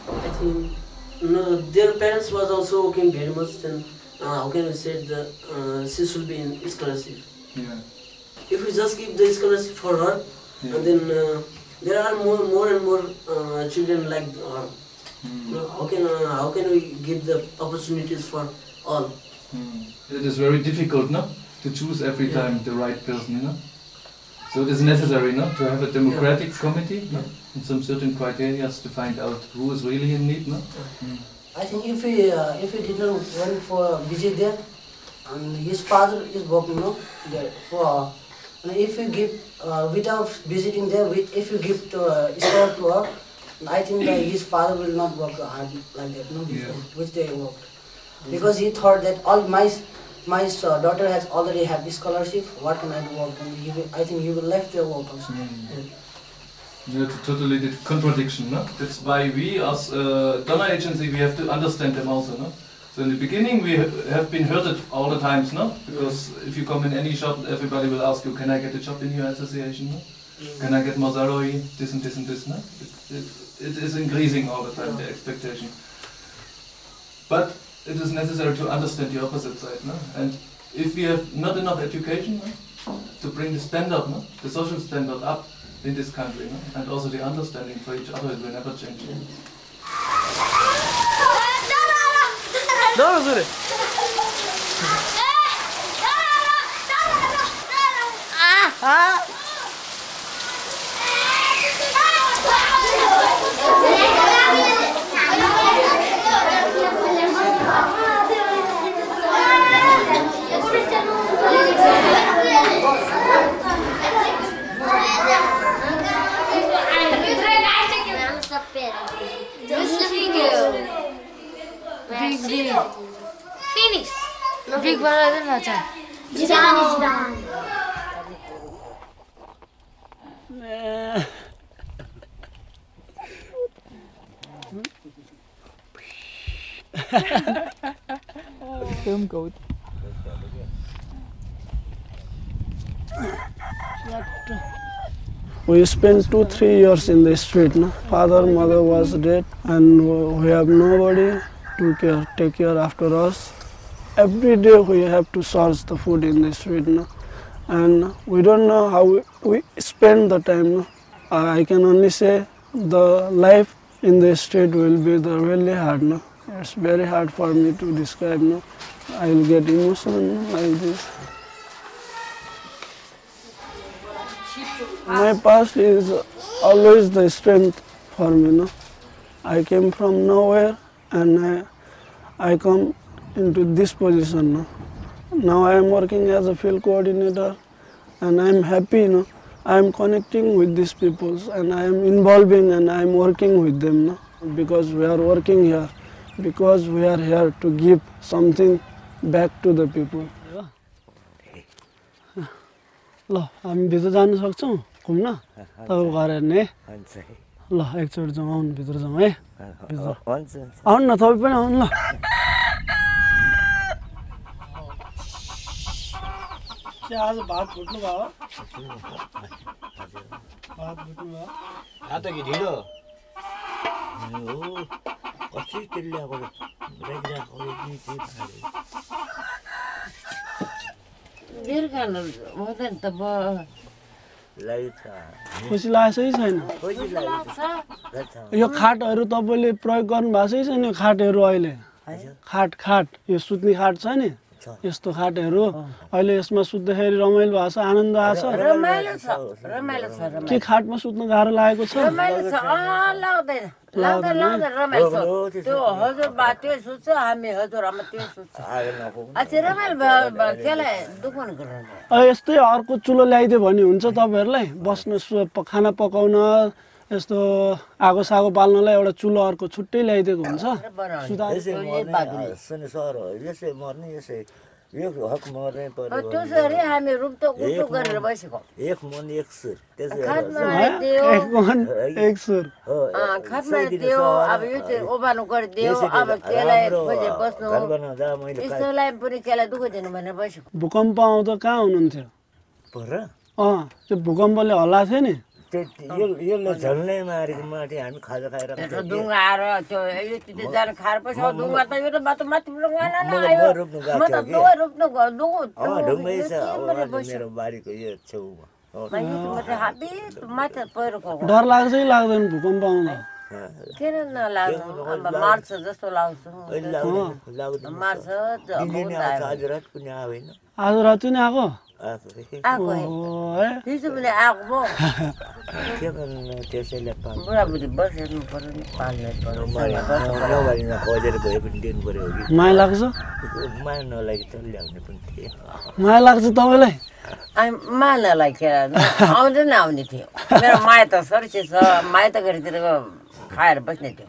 I think no, their parents was also working very much. Then uh, how can we say that uh, she should be in scholarship? Yeah. If we just give the scholarship for her, Yeah. and then uh, there are more, more and more uh, children like her. No, how can uh, how can we give the opportunities for all? Hmm. It is very difficult, no, to choose every Yeah. time the right person, you know. So it is necessary, no, to have a democratic committee, no, and some certain criteria to find out who is really in need, no. Hmm. I think if he uh, if he did not went for visit there, and his father is working no? There for, uh, and if you give uh, without visiting there, with if you give to uh, to her, I think that his father will not work hard like that no? Before which they worked. Because he thought that all my my uh, daughter has already have this scholarship. What can I do work? And will, I think you will left their work also. Yeah, it's totally the contradiction, no? That's why we as uh, donor agency, we have to understand them also, no? So in the beginning we have been hurted all the times, no? Because if you come in any shop, everybody will ask you, can I get a job in your association, no? Can I get Mazaroi, this and this and this, no? It, it, it is increasing all the time, the expectation. But it is necessary to understand the opposite side. No? And if we have not enough education no? to bring the standard, no? the social standard up in this country, no? and also the understanding for each other, it will never change. No, sorry. Ah! Big, big. Finish. No, big brother doesn't. Zidane is done. Film goat. We spent two, three years in the street. No? Father, mother was dead, and we have nobody care, take care after us. Every day we have to source the food in the street. No? And we don't know how we, we spend the time. No? I can only say the life in the street will be the really hard. No? It's very hard for me to describe. No? I will get emotional like this. My past is always the strength for me. No? I came from nowhere and I, I come into this position. No? Now I am working as a field coordinator and I am happy. No? I am connecting with these people and I am involving and I am working with them. No? Because we are working here, because we are here to give something back to the people. ल हामी भित्र जानु सक्छौँ घुम्न तपाईँको घर हेर्ने ल एकचोटि जाउँ आउनु भित्र जाउँ है आउनु न तपाईँ पनि आउनु ल आज भात फुट्नु भयो भात फुट्नु भयो हात कि ढिलो हो कसरी चिल्ल्याएको बेलुका हुँदैन त ब खुसी लागेको छैन? यो खाटहरू तपाईँले प्रयोग गर्नु भएको छ छैन यो खाटहरू अहिले? खाट खाट यो सुत्ने खाट छ नि? यस्तो खाटहरू। अहिले यसमा सुत्दाखेरि रमाइलो भएको छ आनन्द आएको छ? छ छ के खाटमा सुत्नु गाह्रो लागेको छ? लाग्दैन लाग्दैन रमाइलो छ। त्यो हजुर बा त्यो सुत्छ हामी हजुरआमा त्यो सुत्छ। अझै रमाइलो भयो त्यसलाई दुःख नि गर्नु अ, यस्तै अर्को चुलो ल्याइदियो भने हुन्छ तपाईँहरूलाई। बस्न खाना पकाउन यस्तो आगो सागो बाल्नलाई एउटा चुलो अर्को छुट्टै ल्याइदिएको हुन्छ। एक हक मर्नै पर्यो त्यसरी हामी त उल्टो गरेर बसेको एक मन एक सुर त्यसै खाटमा दियो एक मन एक सुर अँ, खाटमा दियो अब यो चाहिँ ओभानो गरिदियो अब त्यसलाई खोजे बस्नु घर बनाउँदा मैले यस्तोलाई पनि त्यसलाई दुःख दिनु भनेर बसेको भूकम्प आउँदा कहाँ हुनुहुन्थ्यो पर अँ त्यो भूकम्पले हल्ला थियो नि यसले झल्नै मारेको माथि हामी खाजा खाएर डुङ्गा आएर त्यो जान खाएर डुङ्गा त यो त माथि ढुङ्गै छ? मेरो बारीको यो छेउमा। डर लाग्छ कि लाग्दैन भूकम्प आउँदा। किन नलाग्नु मार्छ जस्तो लाग्छ। आज रात पनि आएको? आएको है। आएको पो के गर्नु त्यसैले बुढाबुढी बसिहेर्नु पर्यो नि पाल्नै खोजेर गए पनि दिनु पर्यो कि माया लाग्छ माया नलागि त ल्याउने पनि थिएँ माया लाग्छ तपाईँलाई अनि मानलाई खेर आउँदैन आउने थियो मेरो माया त सर्सी छ माया त घरतिर खाएर बस्ने थियो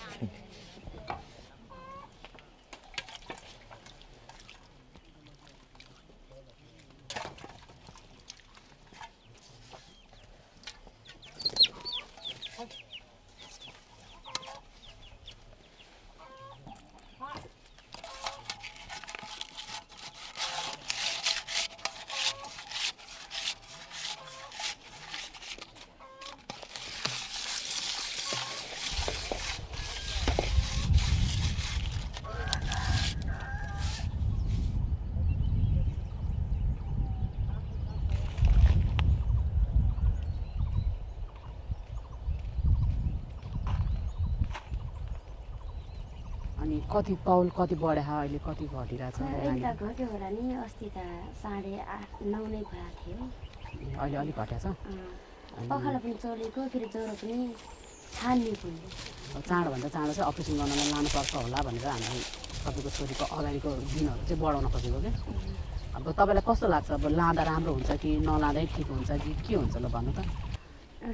कति तौल कति बढ्यो अहिले कति घटिरहेछ? घट्यो होला नि अस्ति त साढे आठ नौ नै भएको थियो। अहिले अलिक घटेको छ? पखाला पनि चलेको फेरि ज्वरो पनि छान्ने पनि। अब चाँडोभन्दा चाँडो चाहिँ अपरेसन गर्नलाई लानुपर्छ होला भनेर हामी तपाईँको छोरीको अगाडिको दिनहरू चाहिँ बढाउन खोजेको क्या। अब तपाईँलाई कस्तो लाग्छ? अब लाँदा राम्रो हुन्छ कि नलाँदै ठिक हुन्छ कि के हुन्छ ल भन्नु त?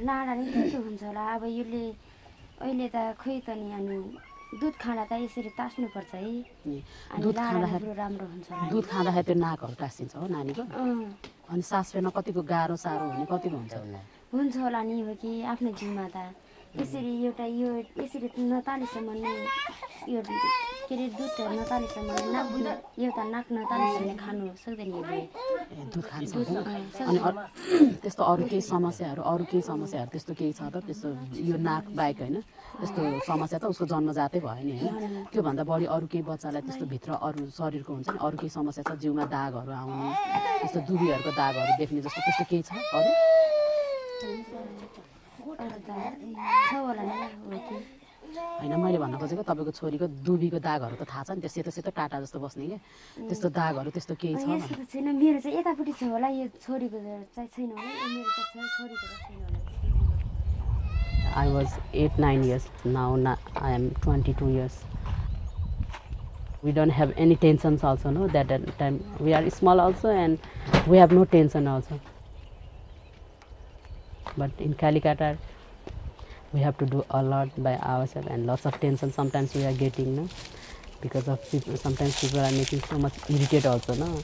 लाँडा नि के के हुन्छ होला। अब यसले अहिले त खै त नि अनि दुध खाँदा त यसरी तास्नुपर्छ है। दुध खाँदाखेरि राम्रो हुन्छ। दुध खाँदाखेरि त्यो नाकहरू टाँसिन्छ हो नानीको? अनि सास फेर्न कतिको गाह्रो साह्रो हुने कतिको हुन्छ हुन्छ होला नि हो कि आफ्नो जिउमा त। यसरी एउटा यो यसरी नतालेसम्म नै यो के अरे नाक एउटा नाक खानु सक्दैन दुध खान दुध, सक्दैन अँ, अनि त्यस्तो अरू केही समस्याहरू अरू केही समस्याहरू त्यस्तो केही छ त त्यस्तो यो नाक बाहेक होइन त्यस्तो समस्या त उसको जन्मजातै भयो नि होइन त्योभन्दा बढी अरू केही बच्चालाई त्यस्तो भित्र अरू शरीरको हुन्छ नि अरू केही समस्या छ जिउमा दागहरू आउने त्यस्तो दुबीहरूको दागहरू देख्ने जस्तो त्यस्तो केही छ अरू नि होइन मैले भन्न खोजेको तपाईँको छोरीको दुबीको दागहरू त थाहा छ नि त्यो सेतो सेतो टाटा जस्तो बस्ने क्या त्यस्तो दागहरू त्यस्तो केही छ छैन मेरो चाहिँ यतापट्टि छ होला यो छोरीको चाहिँ छैन होला यो मेरो चाहिँ छ छोरीको चाहिँ छैन होला। I was 8 9 years now na- I am 22 years. We don't have any tensions also no that at time. We are small also and we have no tension also. But in Calicut we have to do a lot by ourselves and lots of tension sometimes we are getting no because of people sometimes people are making so much irritate also no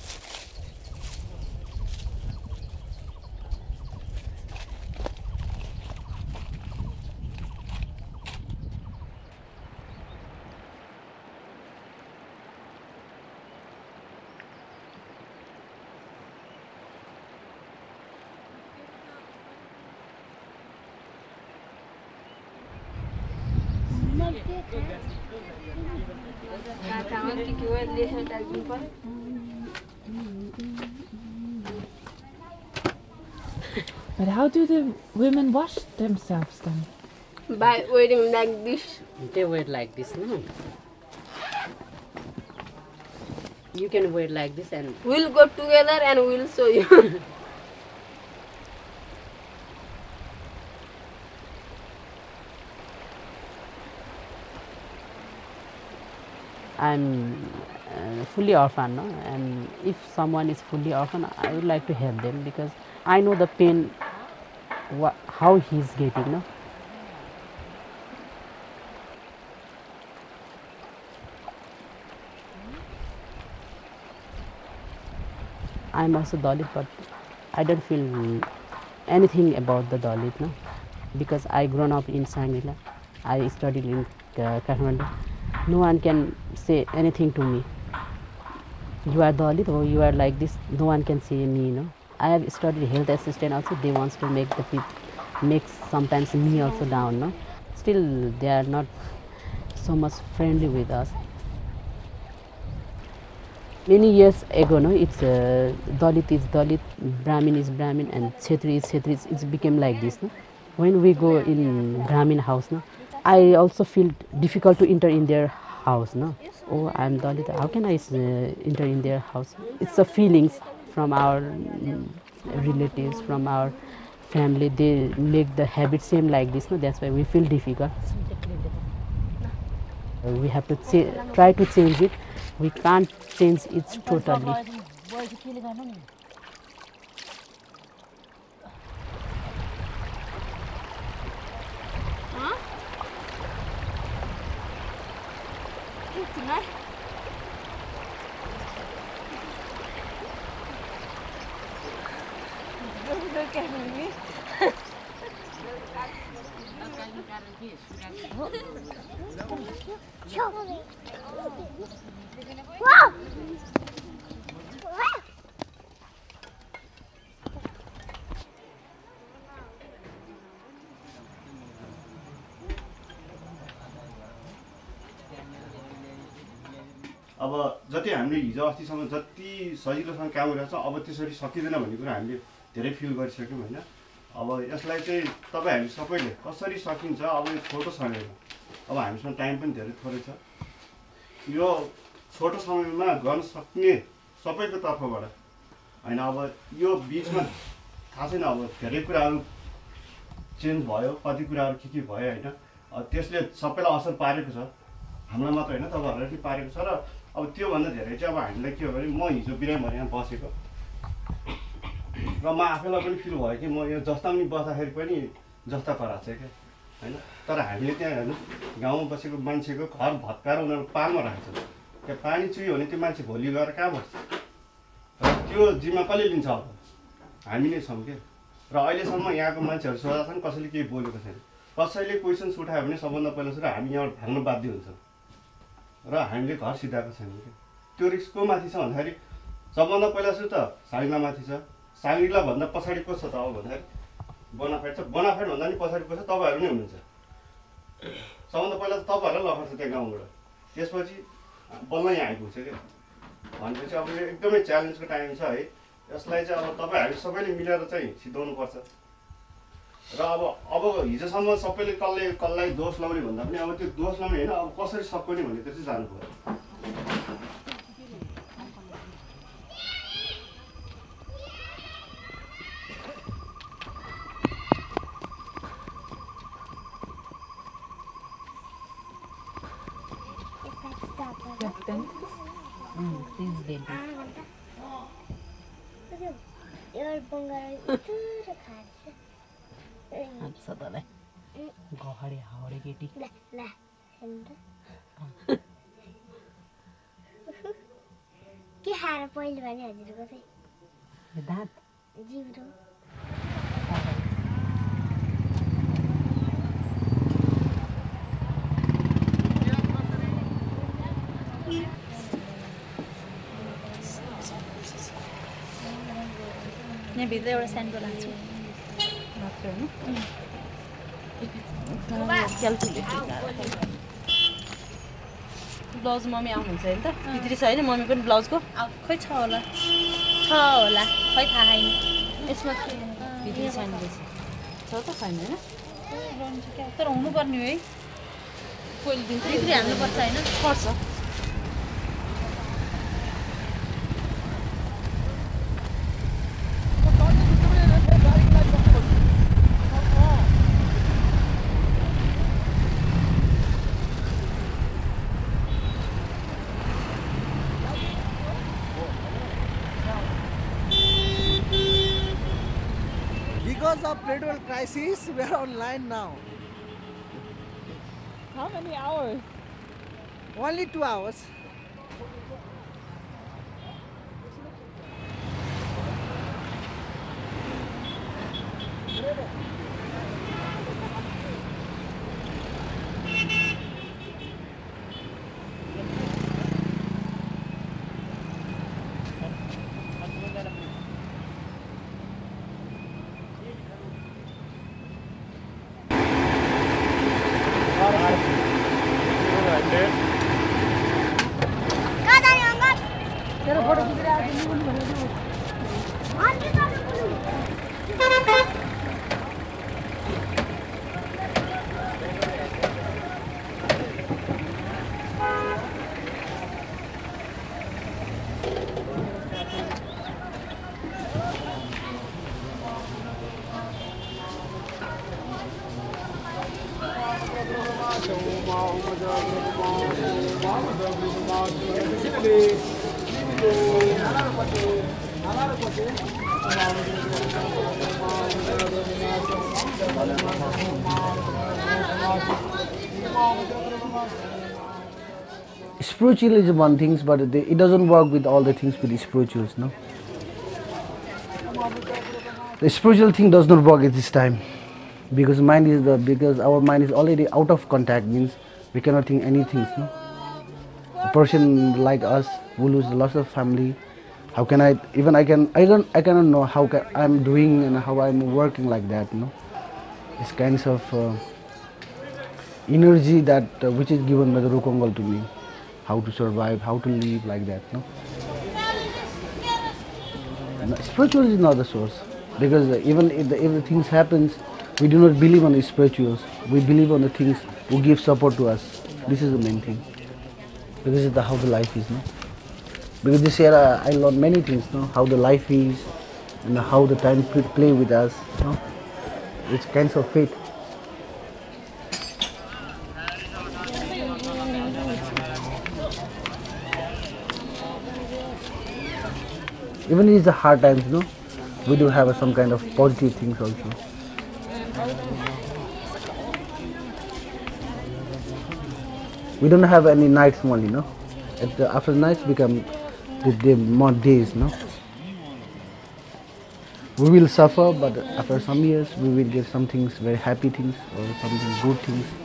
wash themselves then? By wearing like this. They wear like this, no? You can wear like this and We'll go together and we'll show you. I'm uh, fully orphan, no? And if someone is fully orphan, I would like to help them because I know the pain, wha- how he's getting, no? I'm also Dalit, but I don't feel anything about the Dalit, no? Because I grown up in Sangila. I studied in uh, Kathmandu. No one can say anything to me. You are Dalit or you are like this. No one can say me, no? I have studied health assistant also. They wants to make the people, make sometimes me also down, no? Still, they are not so much friendly with us. Many years ago no it's uh, dalit is dalit brahmin is brahmin and chetri is chetri it's became like this no? When we go in brahmin house no i also feel difficult to enter in their house no? Oh i'm dalit. How can i uh, enter in their house? It's the feelings from our relatives from our family they make the habit same like this no? That's why we feel difficult. We have to try to change it. We can't change it totally अब जति हामीले हिजो अस्तिसम्म जति सजिलोसँग काम गरेको छ अब त्यसरी सकिँदैन भन्ने कुरा हामीले धेरै फिल गरिसक्यौँ होइन? अब यसलाई चाहिँ तपाईँ हामी सबैले कसरी सकिन्छ? अब यो छोटो समय हो अब हामीसँग टाइम पनि धेरै थोरै छ। यो छोटो समयमा गर्न सक्ने सबैको तर्फबाट होइन अब यो बिचमा थाहा छैन अब धेरै कुराहरू चेन्ज भयो कति कुराहरू के के भयो होइन। त्यसले सबैलाई असर पारेको छ। हामीलाई मात्र होइन तपाईँहरूलाई पनि पारेको छ। र अब त्योभन्दा धेरै चाहिँ अब हामीलाई के हो भने म हिजो बिरामी यहाँ बसेको। र म आफैलाई पनि फिल भयो कि म यो जस्ता पनि बस्दाखेरि पनि जस्ता पराएको छ क्या होइन? तर हामीले त्यहाँ हेर्नु गाउँमा बसेको मान्छेको घर भत्काएर उनीहरू पालमा राखेको छ त्यहाँ पानी चुह्यो भने त्यो मान्छे भोलि गएर कहाँ बस्छ? र त्यो जिम्मा कसले लिन्छ अब? हामी नै छौँ क्या। र अहिलेसम्म यहाँको मान्छेहरू सोधा छन् कसैले केही बोलेको छैन। कसैले क्वेसन्स उठायो भने सबभन्दा पहिला सुरु हामी यहाँबाट भाग्न बाध्य हुन्छौँ। र हामीले घर सिधाएको छैनौँ क्या। त्यो रिक्स को माथि छ भन्दाखेरि सबभन्दा पहिला सुरु त साङ्ला माथि छ। साङ्ग्रीला भन्दा पछाडि को छ त अब भन्दाखेरि? बोनाफाइड छ। बोनाफाइड भन्दा पनि पछाडि को छ? तपाईँहरू नै हुनुहुन्छ। सबभन्दा पहिला त तपाईँहरूलाई लखर्छ त्यहाँ गाउँबाट। त्यसपछि बल्ल यहाँ आइपुग्छ क्या भनेपछि अब यो एकदमै च्यालेन्जको टाइम छ है। यसलाई चाहिँ अब तपाईँ हामी सबैले मिलेर चाहिँ सिद्धाउनुपर्छ। र अब अब हिजोसम्म सबैले कसले कसलाई दोष लाउने भन्दा पनि अब त्यो दोष लाउने होइन अब कसरी सक्ने भन्ने त्यो चाहिँ जानु तँलाई गहडे हावडे केटी के खाएर पहिले भने हजुरको चाहिँ दाँत जिब्रो यहाँभित्र एउटा स्यान्डो होइन ब्लाउज मम्मी आउनुहुन्छ नि? त भित्री छ होइन मम्मी पनि ब्लाउजको खै छ होला छ होला खै थाहा छैन यसमा भित्री छैन रहेछ छ त छैन होइन तर हुनुपर्ने हो है दिन भित्री हाल्नुपर्छ होइन पर्छ we are online now. How many hours? Only two hours. Spiritual is one thing, but they, it doesn't work with all the things with the spirituals, no. The spiritual thing does not work at this time because mind is the because our mind is already out of contact means we cannot think anything, no. A person like us who lose lots of family, how can I even I can I don't I cannot know how ca I'm doing and how I'm working like that, no. This kinds of uh, energy that uh, which is given by the Rukongal to me how to survive, how to live like that. No? Spiritual is not the source because even if the, if the things happens, we do not believe on the spirituals. We believe on the things who give support to us. This is the main thing. Because it's the, how the life is, no? Because this year uh, I learned many things, no? How the life is, and how the time play with us, no? It's kind of fate. Even in the hard times, no, we do have some kind of positive things also. We don't have any nights only, no. At the, after nights become the day, more days, no. We will suffer, but after some years we will get some things, very happy things or something good things.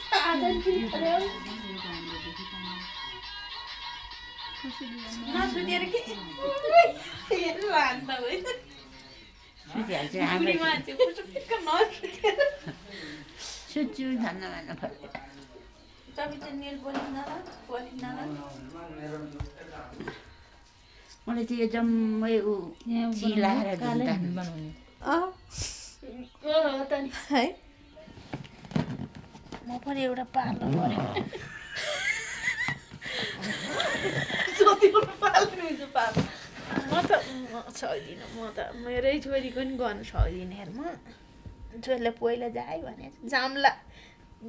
सुत्छु धन्न भन्न पर्यो मलाई चाहिँ यो जम्मै ऊ चिलाएर हो त नि है म पनि एउटा पाल्नु पऱ्यो जतिवटा पाल्नु हुन्छ पाल्नु म त म सक्दिनँ म त मेरै छोरीको नि गर्नु सक्दिनँ हेर म। छोरीलाई पहिला जाए भने जाम्ला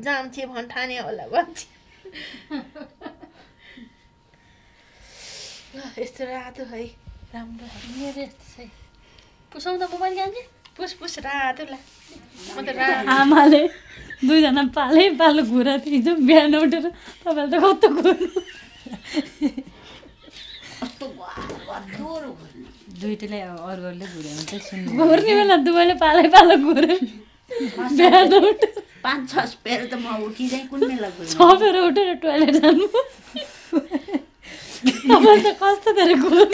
जाम्छे भन् ठाने होला भन्छ ल, यस्तो रातो है राम्रो मेरो यस्तो चाहिँ पुसाउँदा मोबाइल जान्छ। पुस पुस रातो ला। म त रातो। आमाले। दुईजना पालै पालो घुरा थिएछ बिहान उठेर तपाईँले त कस्तो घुर्नु दुइटैले अरू अरूले घुऱ्यो भने चाहिँ सुन्नु घुर्ने बेला दुवैले पालै पालो घुरे। बिहान उठेर पाँच छ पेर त म उठिँदै कुन बेला घुर्नु? छपेर उठेर टोइलेट जानु। तपाईँले त कस्तो धेरै घुर्नु।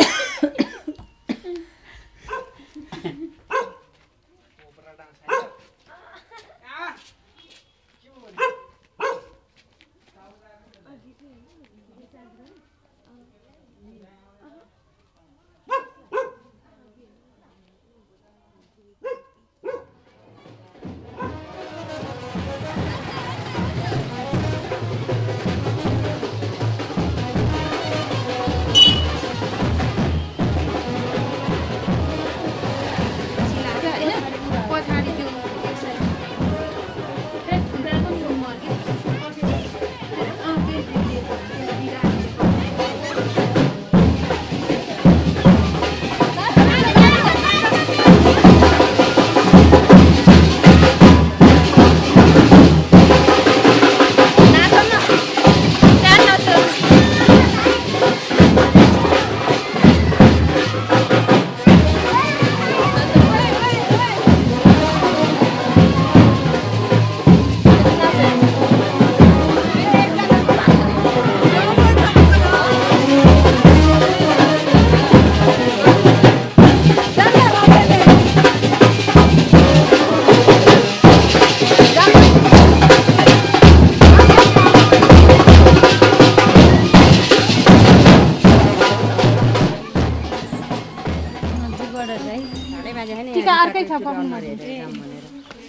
अर्कै छ पकाउनु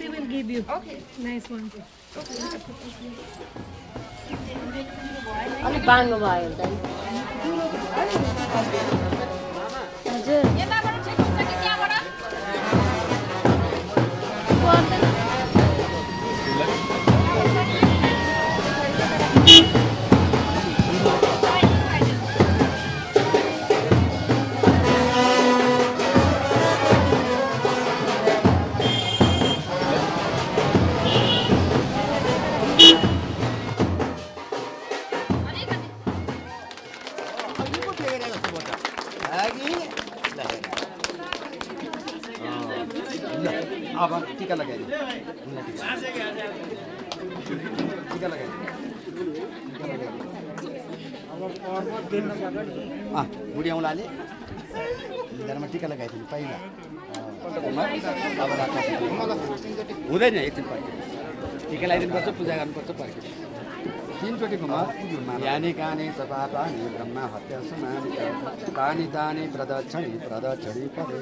She will give you. Okay. Nice one. अलिक बाँड्नु भयो अब टिका लगाइदिनु टिका लगाइदिनु बुढी औँलाले निधारमा टिका लगाइदिनु पहिला। अब हुँदैन एकछिन पर्खिनु टिका लगाइदिनुपर्छ पूजा गर्नुपर्छ पर्खिनु तिनचोटि घुमा यानी कानी सपा पानी ब्रह्मा हत्या समानी पानी दानी प्रदक्षिणी प्रदक्षिणी पदे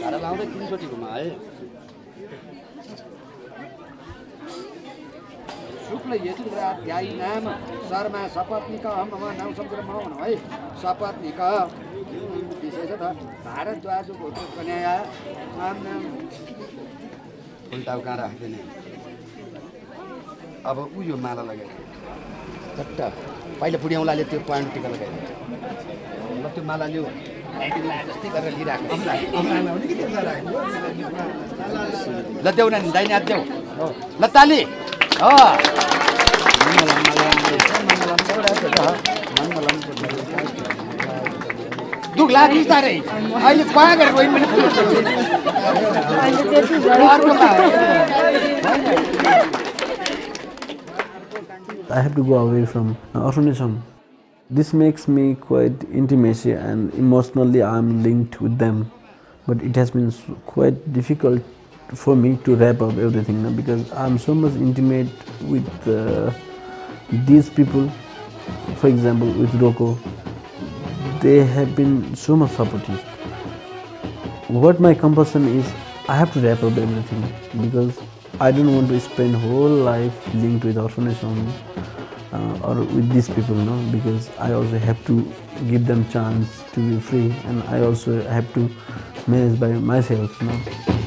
धारा लाउँदै तिनचोटि घुमा है शुक्ल यजुर्ध्यायी नाम शर्मा सपत्निक मम नाम सम्झेर म भनौँ है सपत्निक। विशेष त भारद्वाजको कन्या उल्टाउ कहाँ राख्दैन। अब ऊ यो माला लगाइदियो चट्ट। पहिला औँलाले त्यो पोइन्ट टिका लगाइदियो ल त्यो माला लियो। जस्तै गरेर लिइरहेको? ल देऊ नानी दाहिने हात देऊ। ल ताली। हो दुख लाग्यो तारै अहिले पया गरेर रोइन पनि I have to go away from orphanage home. This makes me quite intimacy and emotionally I'm linked with them. But it has been s- quite difficult for me to wrap up everything now because I'm so much intimate with uh, these people. For example, with Roko, they have been so much supportive. What my compulsion is, I have to wrap up everything because I don't want to spend whole life linked with orphanage uh, or with these people, no, because I also have to give them chance to be free, and I also have to manage by myself, no.